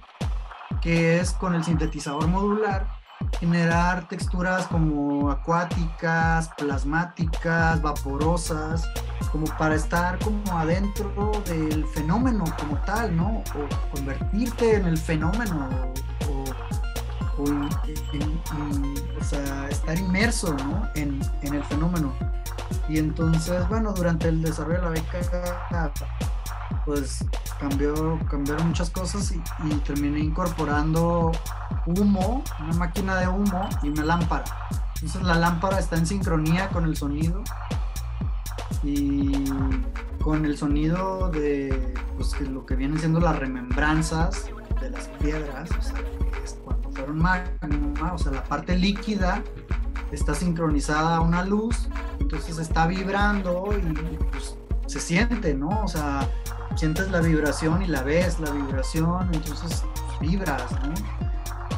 que es con el sintetizador modular generar texturas como acuáticas, plasmáticas, vaporosas, como para estar como adentro del fenómeno como tal, ¿no? O convertirte en el fenómeno, o, sea, estar inmerso, ¿no? En, en, el fenómeno. Y entonces, bueno, durante el desarrollo de la beca, pues cambió, cambiaron muchas cosas y, terminé incorporando humo, una máquina de humo y una lámpara. Entonces la lámpara está en sincronía con el sonido y con el sonido de pues, que lo que vienen siendo las remembranzas de las piedras, o sea, cuando fueron magma, o sea, la parte líquida está sincronizada a una luz, entonces está vibrando y pues, se siente, ¿no? O sea, sientes la vibración y la ves, la vibración, entonces vibras, ¿no?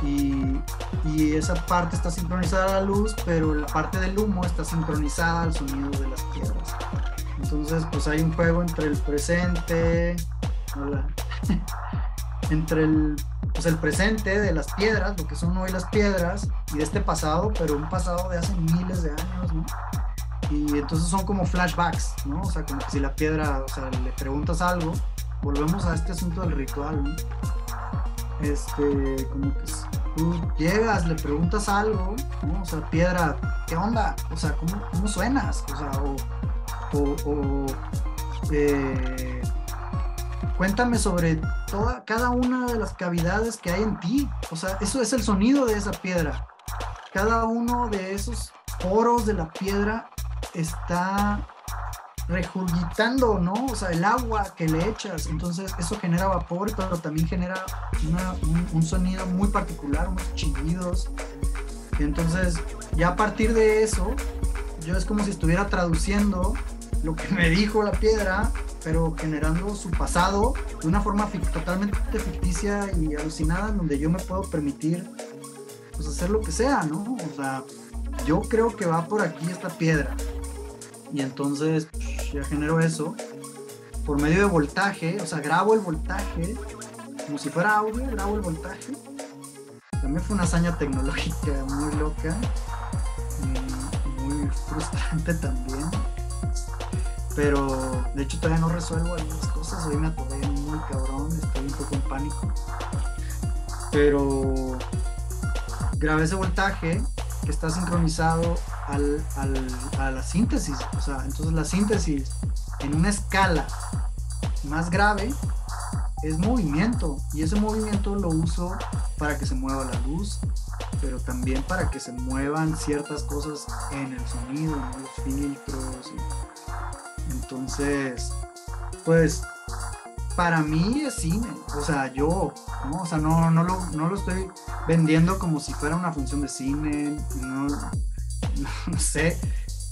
Y, y, esa parte está sincronizada a la luz, pero la parte del humo está sincronizada al sonido de las piedras. Entonces, pues hay un juego entre el presente, hola, entre el, pues el presente de las piedras, lo que son hoy las piedras, y de este pasado, pero un pasado de hace miles de años, ¿no? Y entonces son como flashbacks, ¿no? O sea, como que si la piedra, o sea, le preguntas algo, volvemos a este asunto del ritual, ¿no? este, como que tú llegas, le preguntas algo, ¿no? O sea, piedra, ¿qué onda? O sea, ¿cómo, cómo suenas? O sea, o, o, o eh, cuéntame sobre toda, cada una de las cavidades que hay en ti. O sea, eso es el sonido de esa piedra. Cada uno de esos poros de la piedra está regurgitando, ¿no? O sea, el agua que le echas, entonces eso genera vapor, pero también genera un, sonido muy particular, unos chillidos. Entonces, ya a partir de eso, yo es como si estuviera traduciendo lo que me dijo la piedra, pero generando su pasado de una forma totalmente ficticia y alucinada, donde yo me puedo permitir pues, hacer lo que sea, ¿no? O sea, yo creo que va por aquí esta piedra y entonces ya genero eso por medio de voltaje, o sea, grabo el voltaje como si fuera audio, grabo el voltaje. También fue una hazaña tecnológica muy loca, y muy frustrante también. Pero de hecho todavía no resuelvo algunas cosas, hoy me atoré muy cabrón, estoy un poco en pánico. Pero grabé ese voltaje que está sincronizado al, al, a la síntesis. O sea, entonces la síntesis en una escala más grave es movimiento y ese movimiento lo uso para que se mueva la luz, pero también para que se muevan ciertas cosas en el sonido, los filtros. Entonces, pues para mí es cine, o sea, yo, ¿no? O sea, no, no, lo, no lo estoy vendiendo como si fuera una función de cine, no, no sé.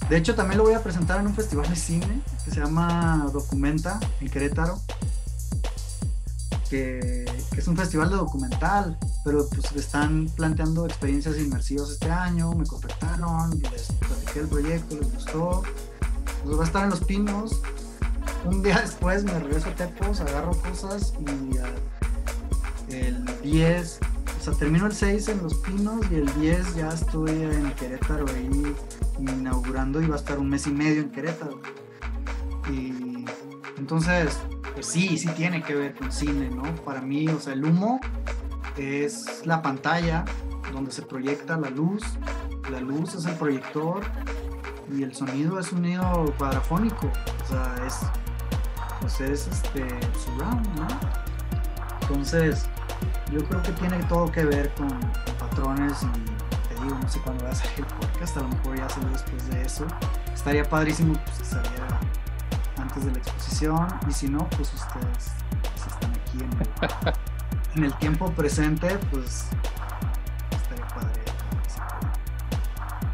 De hecho, también lo voy a presentar en un festival de cine que se llama Documenta en Querétaro. Que, es un festival de documental, pero pues están planteando experiencias inmersivas este año, me contactaron, les platiqué el proyecto, les gustó. Pues va a estar en Los Pinos. Un día después me regreso a Tepos, agarro cosas y uh, el 10 o sea, termino el 6 en Los Pinos y el 10 ya estoy en Querétaro ahí inaugurando y va a estar un mes y medio en Querétaro. Y entonces, pues sí, sí tiene que ver con cine, ¿no? Para mí, o sea, el humo es la pantalla donde se proyecta la luz, la luz es el proyector y el sonido es sonido cuadrafónico, o sea, es, pues es este, surround, ¿no? Entonces, yo creo que tiene todo que ver con, patrones y te digo, no sé cuándo va a salir el podcast, a lo mejor ya salió después de eso. Estaría padrísimo pues, que saliera antes de la exposición y si no, pues ustedes pues, están aquí en, en el tiempo presente, pues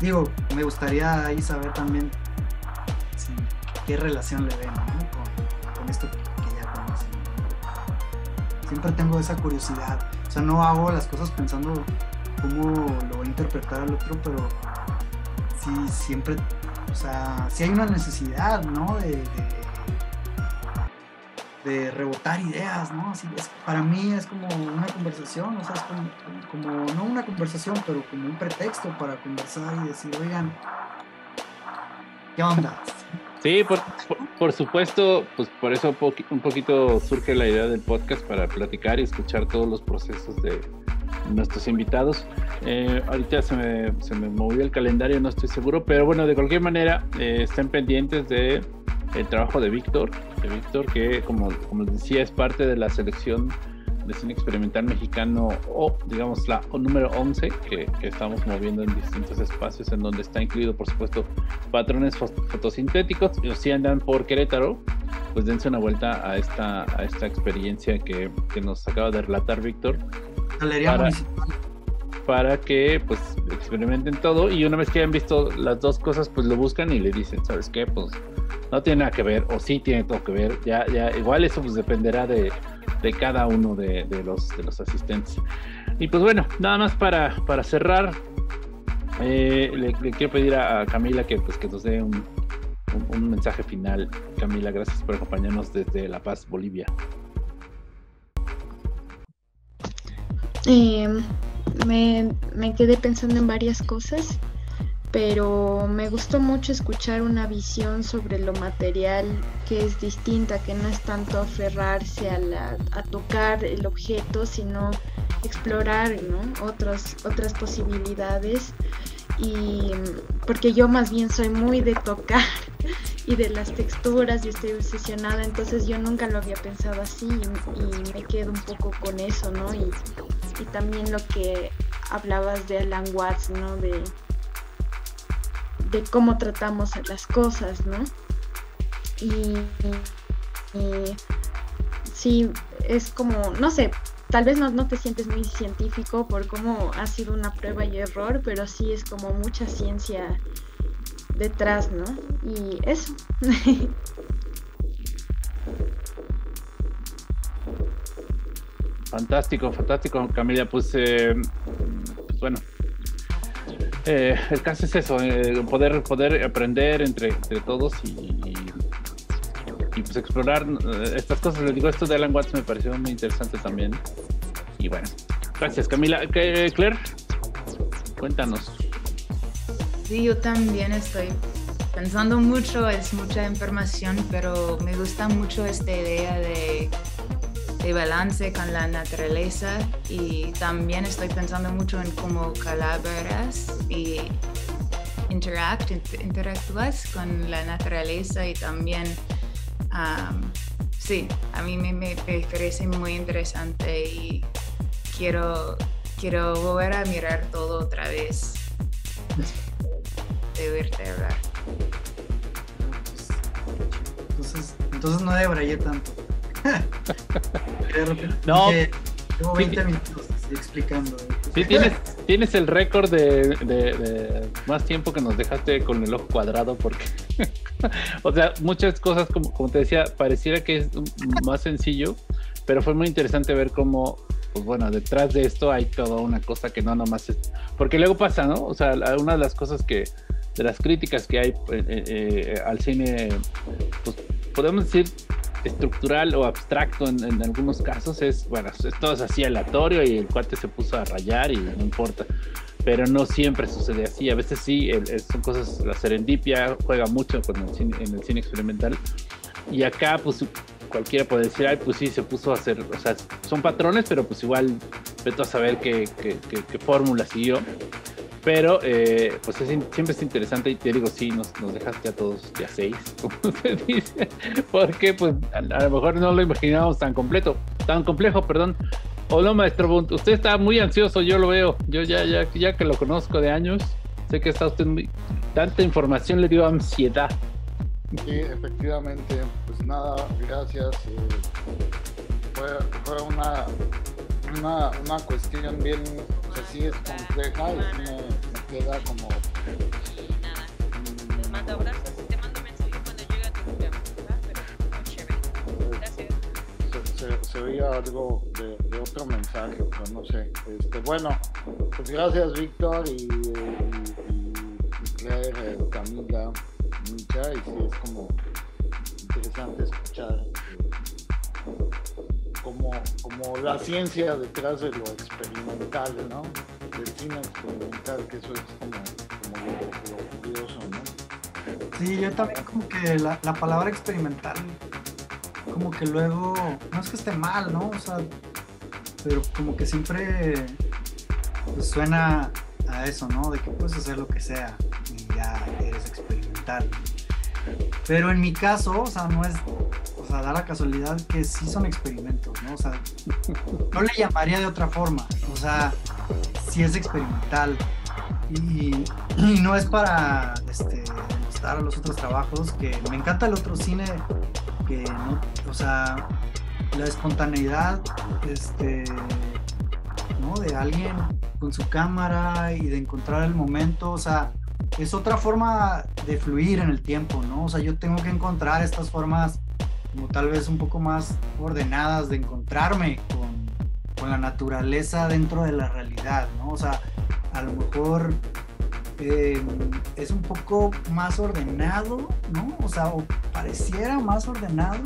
Digo, me gustaría ahí saber también qué relación le ven con, esto que, ya conocen. Siempre tengo esa curiosidad. O sea, no hago las cosas pensando cómo lo va a interpretar el otro, pero sí siempre, o sea, sí hay una necesidad, ¿no? De, de rebotar ideas, ¿no? Así es- para mí es como una conversación, o sea, es como, como, no una conversación, pero como un pretexto para conversar y decir, oigan, ¿qué onda? Sí, por, por, por supuesto, pues por eso un poquito surge la idea del podcast para platicar y escuchar todos los procesos de nuestros invitados. Eh, ahorita se me, se me movió el calendario, no estoy seguro, pero bueno, de cualquier manera, eh, estén pendientes de el trabajo de Víctor, de Víctor, que como, como les decía, es parte de la selección de cine experimental mexicano o digamos la o número 11 que, que estamos moviendo en distintos espacios en donde está incluido por supuesto patrones fotosintéticos y si andan por Querétaro pues dense una vuelta a esta a esta experiencia que, que nos acaba de relatar Víctor Galería Para- Municipal. Para que pues experimenten todo y una vez que hayan visto las dos cosas pues lo buscan y le dicen sabes qué pues no tiene nada que ver o sí tiene todo que ver ya ya igual eso pues dependerá de, de cada uno de, de los de los asistentes. Y pues bueno nada más para para cerrar eh, le, quiero pedir a, a Camila que pues que nos dé un, un, un mensaje final. Camila gracias por acompañarnos desde La Paz Bolivia. Eh, me, me quedé pensando en varias cosas, pero me gustó mucho escuchar una visión sobre lo material que es distinta, que no es tanto aferrarse a, la- a tocar el objeto, sino explorar ¿no? Otros, otras posibilidades. Y porque yo más bien soy muy de tocar y de las texturas y estoy obsesionada, entonces yo nunca lo había pensado así y, me quedo un poco con eso, ¿no? Y, y también lo que hablabas de Alan Watts, ¿no? De, de cómo tratamos las cosas, ¿no? Y sí, es como, no sé, tal vez no, no te sientes muy científico por cómo ha sido una prueba y error, pero sí es como mucha ciencia detrás, ¿no? Y eso. Fantástico, fantástico, Camila. Pues, eh, pues bueno, eh, el caso es eso, eh, poder, poder aprender entre, todos y- y, pues explorar eh, estas cosas. Les digo, esto de Alan Watts me pareció muy interesante también. Y bueno, gracias, Camila. ¿Qué, Claire, cuéntanos. Sí, yo también estoy pensando mucho, es mucha información, pero me gusta mucho esta idea de, de balance con la naturaleza y también estoy pensando mucho en cómo colaboras y interact, int- interactúas con la naturaleza y también, am, sí, a mí me, me- me parece muy interesante y quiero, quiero volver a mirar todo otra vez de verte hablar. Entonces, entonces no debrayé tanto. de repente No. llevo Sí. 20 minutos explicando. Sí, tienes, tienes el récord de, de- de más tiempo que nos dejaste con el ojo cuadrado porque, o sea, muchas cosas, como, como te decía, pareciera que es más sencillo, pero fue muy interesante ver cómo, pues bueno, detrás de esto hay toda una cosa que no nomás es, porque luego pasa, ¿no? O sea, una de las cosas que, de las críticas que hay eh, eh, eh, al cine, pues podemos decir estructural o abstracto en, en algunos casos es, bueno, es todo es así aleatorio y el cuate se puso a rayar y no importa. Pero no siempre sucede así. A veces sí, el- el- son cosas, la serendipia juega mucho con el cine, en el cine experimental. Y acá, pues cualquiera puede decir, ay, pues sí, se puso a hacer, o sea, son patrones, pero pues igual, vete a saber qué, qué, qué- qué fórmula siguió. Pero, eh, pues siempre es interesante y te digo, sí, nos, nos dejaste a todos de a seis, como se dice, porque pues a, lo mejor no lo imaginábamos tan completo, tan complejo, perdón, Hola, maestro Bunt. Usted está muy ansioso, yo lo veo. Yo ya, ya, ya que lo conozco de años, sé que está usted muy. Tanta información le dio ansiedad. Sí, efectivamente. Pues nada, gracias. eh, fue, fue una, una, una cuestión bien, pues sí es compleja y me, me queda como. Nada. Abrazos y te mando mensaje cuando llegue a tu lugar. Pero muy chévere. Gracias. se, se, se oía algo de, de otro mensaje, pero no sé. Este, bueno, pues gracias Víctor y, y, Claire, Camila, Micha, y sí es como interesante escuchar eh, como, como la ciencia detrás de lo experimental, ¿no? Del cine experimental, que eso es como, lo curioso, ¿no? Sí, yo también como que la, la palabra experimental, como que luego, no es que esté mal, ¿no? O sea, pero como que siempre pues, suena a eso, ¿no? De que puedes hacer lo que sea y ya eres experimental. Pero en mi caso, o sea, no es, o sea, da la casualidad que sí son experimentos, ¿no? O sea, no le llamaría de otra forma, o sea, sí es experimental y, no es para este, demostrar a los otros trabajos que me encanta el otro cine que no, o sea, la espontaneidad, este, ¿no? De alguien con su cámara y de encontrar el momento, o sea, es otra forma de fluir en el tiempo, ¿no? O sea, yo tengo que encontrar estas formas como tal vez un poco más ordenadas de encontrarme con, con la naturaleza dentro de la realidad, ¿no? O sea, a lo mejor eh, es un poco más ordenado, ¿no? O sea, o pareciera más ordenado,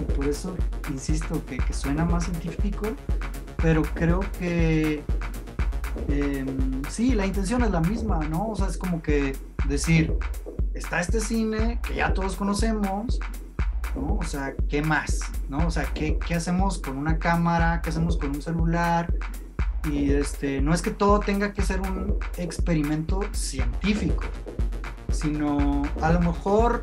y por eso insisto que, que suena más científico, pero creo que eh, sí, la intención es la misma, ¿no? O sea, es como que decir, está este cine que ya todos conocemos, ¿no? O sea, ¿qué más? ¿No? O sea, ¿qué, qué hacemos con una cámara? ¿Qué hacemos con un celular? Y este, no es que todo tenga que ser un experimento científico, sino a lo mejor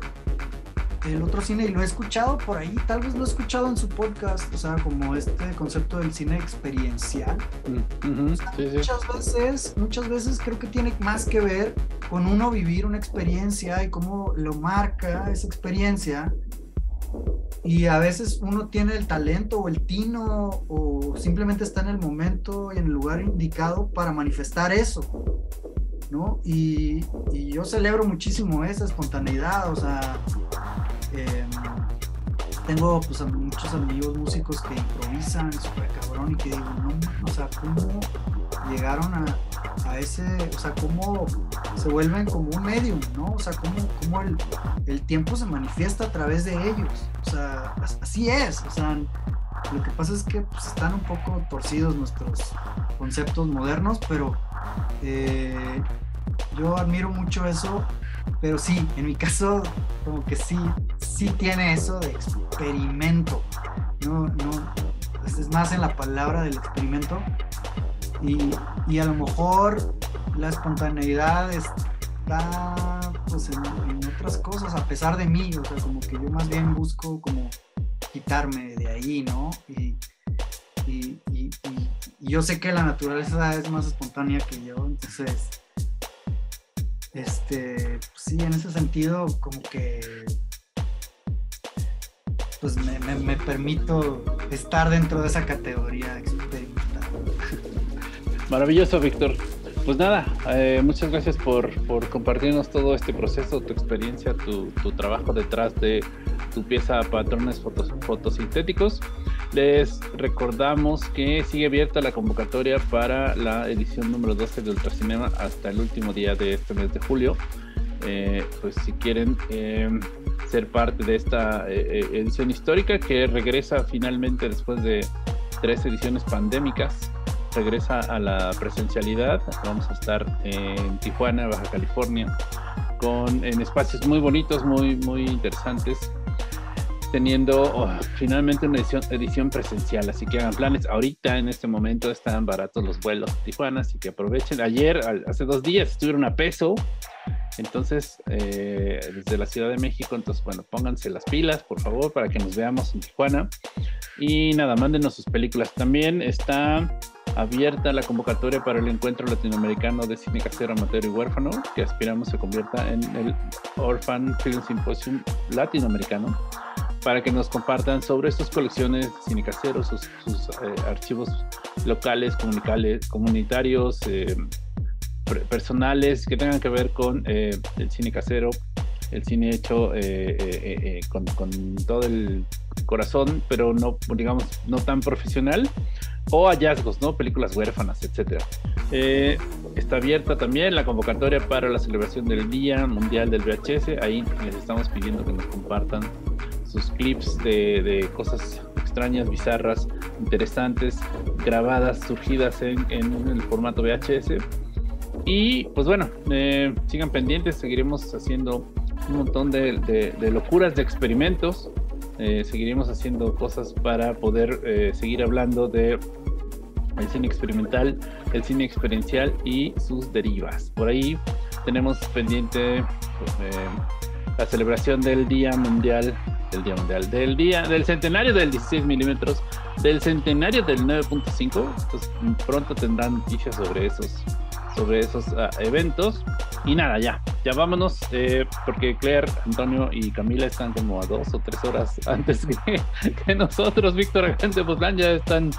el otro cine, y lo he escuchado por ahí, tal vez lo he escuchado en su podcast, o sea, como este concepto del cine experiencial. Ujú, O sea, sí, sí. Muchas veces, muchas veces creo que tiene más que ver con uno vivir una experiencia y cómo lo marca esa experiencia. Y a veces uno tiene el talento o el tino o simplemente está en el momento y en el lugar indicado para manifestar eso, ¿no? Y, y yo celebro muchísimo esa espontaneidad, o sea, em, tengo pues muchos amigos músicos que improvisan súper cabrón y que digo, no, o sea, ¿cómo llegaron a, a ese, o sea, cómo se vuelven como un medium, ¿no? O sea, cómo, cómo el, el tiempo se manifiesta a través de ellos, o sea, as- así es, o sea, lo que pasa es que pues, están un poco torcidos nuestros conceptos modernos, pero eh, yo admiro mucho eso, pero sí, en mi caso, como que sí, sí tiene eso de experimento. No, no, es más en la palabra del experimento. Y, y a lo mejor la espontaneidad está pues en, en otras cosas, a pesar de mí, o sea, como que yo más bien busco como quitarme de ahí, ¿no? Y- y- y yo sé que la naturaleza es más espontánea que yo, entonces, este, sí, en ese sentido, como que, pues me, me- me permito estar dentro de esa categoría experimental. Maravilloso, Víctor. Pues nada, eh, muchas gracias por, por compartirnos todo este proceso, tu experiencia, tu, tu trabajo detrás de tu pieza Patrones fotos, Fotosintéticos. Les recordamos que sigue abierta la convocatoria para la edición número 12 de Ultracinema hasta el último día de este mes de julio. Eh, pues si quieren eh, ser parte de esta eh, eh, edición histórica que regresa finalmente después de tres ediciones pandémicas regresa a la presencialidad. Vamos a estar en Tijuana, Baja California, con en espacios muy bonitos, muy muy interesantes, teniendo oh, finalmente una edición, edición presencial. Así que hagan planes. Ahorita en este momento están baratos los vuelos a Tijuana, así que aprovechen. Ayer, al- hace dos días, estuvieron a peso. Entonces, eh, desde la Ciudad de México, entonces, bueno, pónganse las pilas, por favor, para que nos veamos en Tijuana. Y nada, mándenos sus películas. También está abierta la convocatoria para el encuentro latinoamericano de cine casero, amateur y huérfano, que aspiramos se convierta en el Orphan Film Symposium latinoamericano, para que nos compartan sobre sus colecciones de cine casero, sus, sus, eh, archivos locales, comunitarios, eh, per- personales que tengan que ver con eh, el cine casero, el cine hecho con, con todo el corazón, pero no, digamos, no tan profesional, o hallazgos, ¿no? Películas huérfanas, etcétera. Eh, está abierta también la convocatoria para la celebración del Día Mundial del VHS. Ahí les estamos pidiendo que nos compartan sus clips de, de cosas extrañas, bizarras, interesantes, grabadas, surgidas en, en el formato VHS. Y pues bueno, eh, sigan pendientes, seguiremos haciendo un montón de, de- de locuras, de experimentos. Eh, seguiremos haciendo cosas para poder eh, seguir hablando de el cine experimental, el cine experiencial y sus derivas. Por ahí tenemos pendiente pues, eh, la celebración del Día Mundial, del Día Mundial, del día, del centenario del 16 milímetros, del centenario del 9.5. Entonces pronto tendrán noticias sobre esos, sobre esos ah, eventos. Y nada, ya, ya vámonos, eh, porque Claire, Antonio y Camila están como a dos o tres horas antes que, nosotros. Víctor Agente Potlán ya están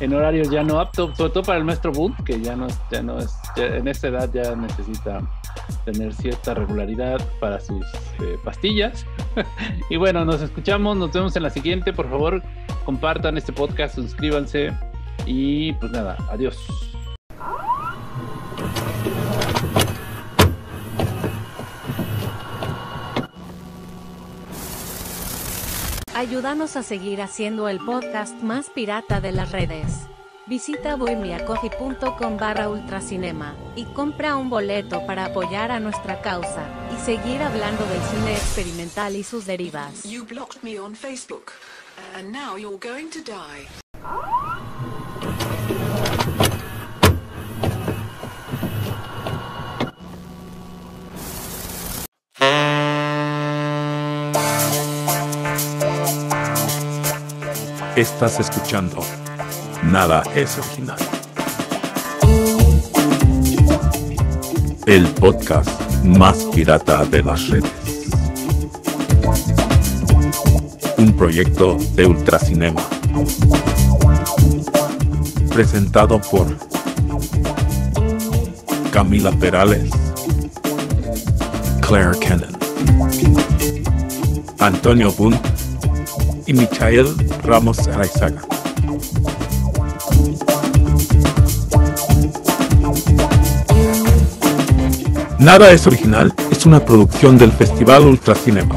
en horarios ya no aptos, sobre todo para el maestro Boot, que ya no, ya no es, ya en esta edad ya necesita tener cierta regularidad para sus eh, pastillas. y bueno, nos escuchamos, nos vemos en la siguiente. Por favor, compartan este podcast, suscríbanse y pues nada, adiós. Ayúdanos a seguir haciendo el podcast más pirata de las redes. Visita bohemiacoffee.com barra ultracinema y compra un boleto para apoyar a nuestra causa y seguir hablando del cine experimental y sus derivas. You blocked me on Facebook, and now you're going to die. Estás escuchando. Nada es original. El podcast más pirata de las redes. Un proyecto de Ultracinema. Presentado por Camila Perales, Claire Cannon, Antonio Bunt y Michael Ramos Araizaga. Nada es original es una producción del Festival Ultracinema.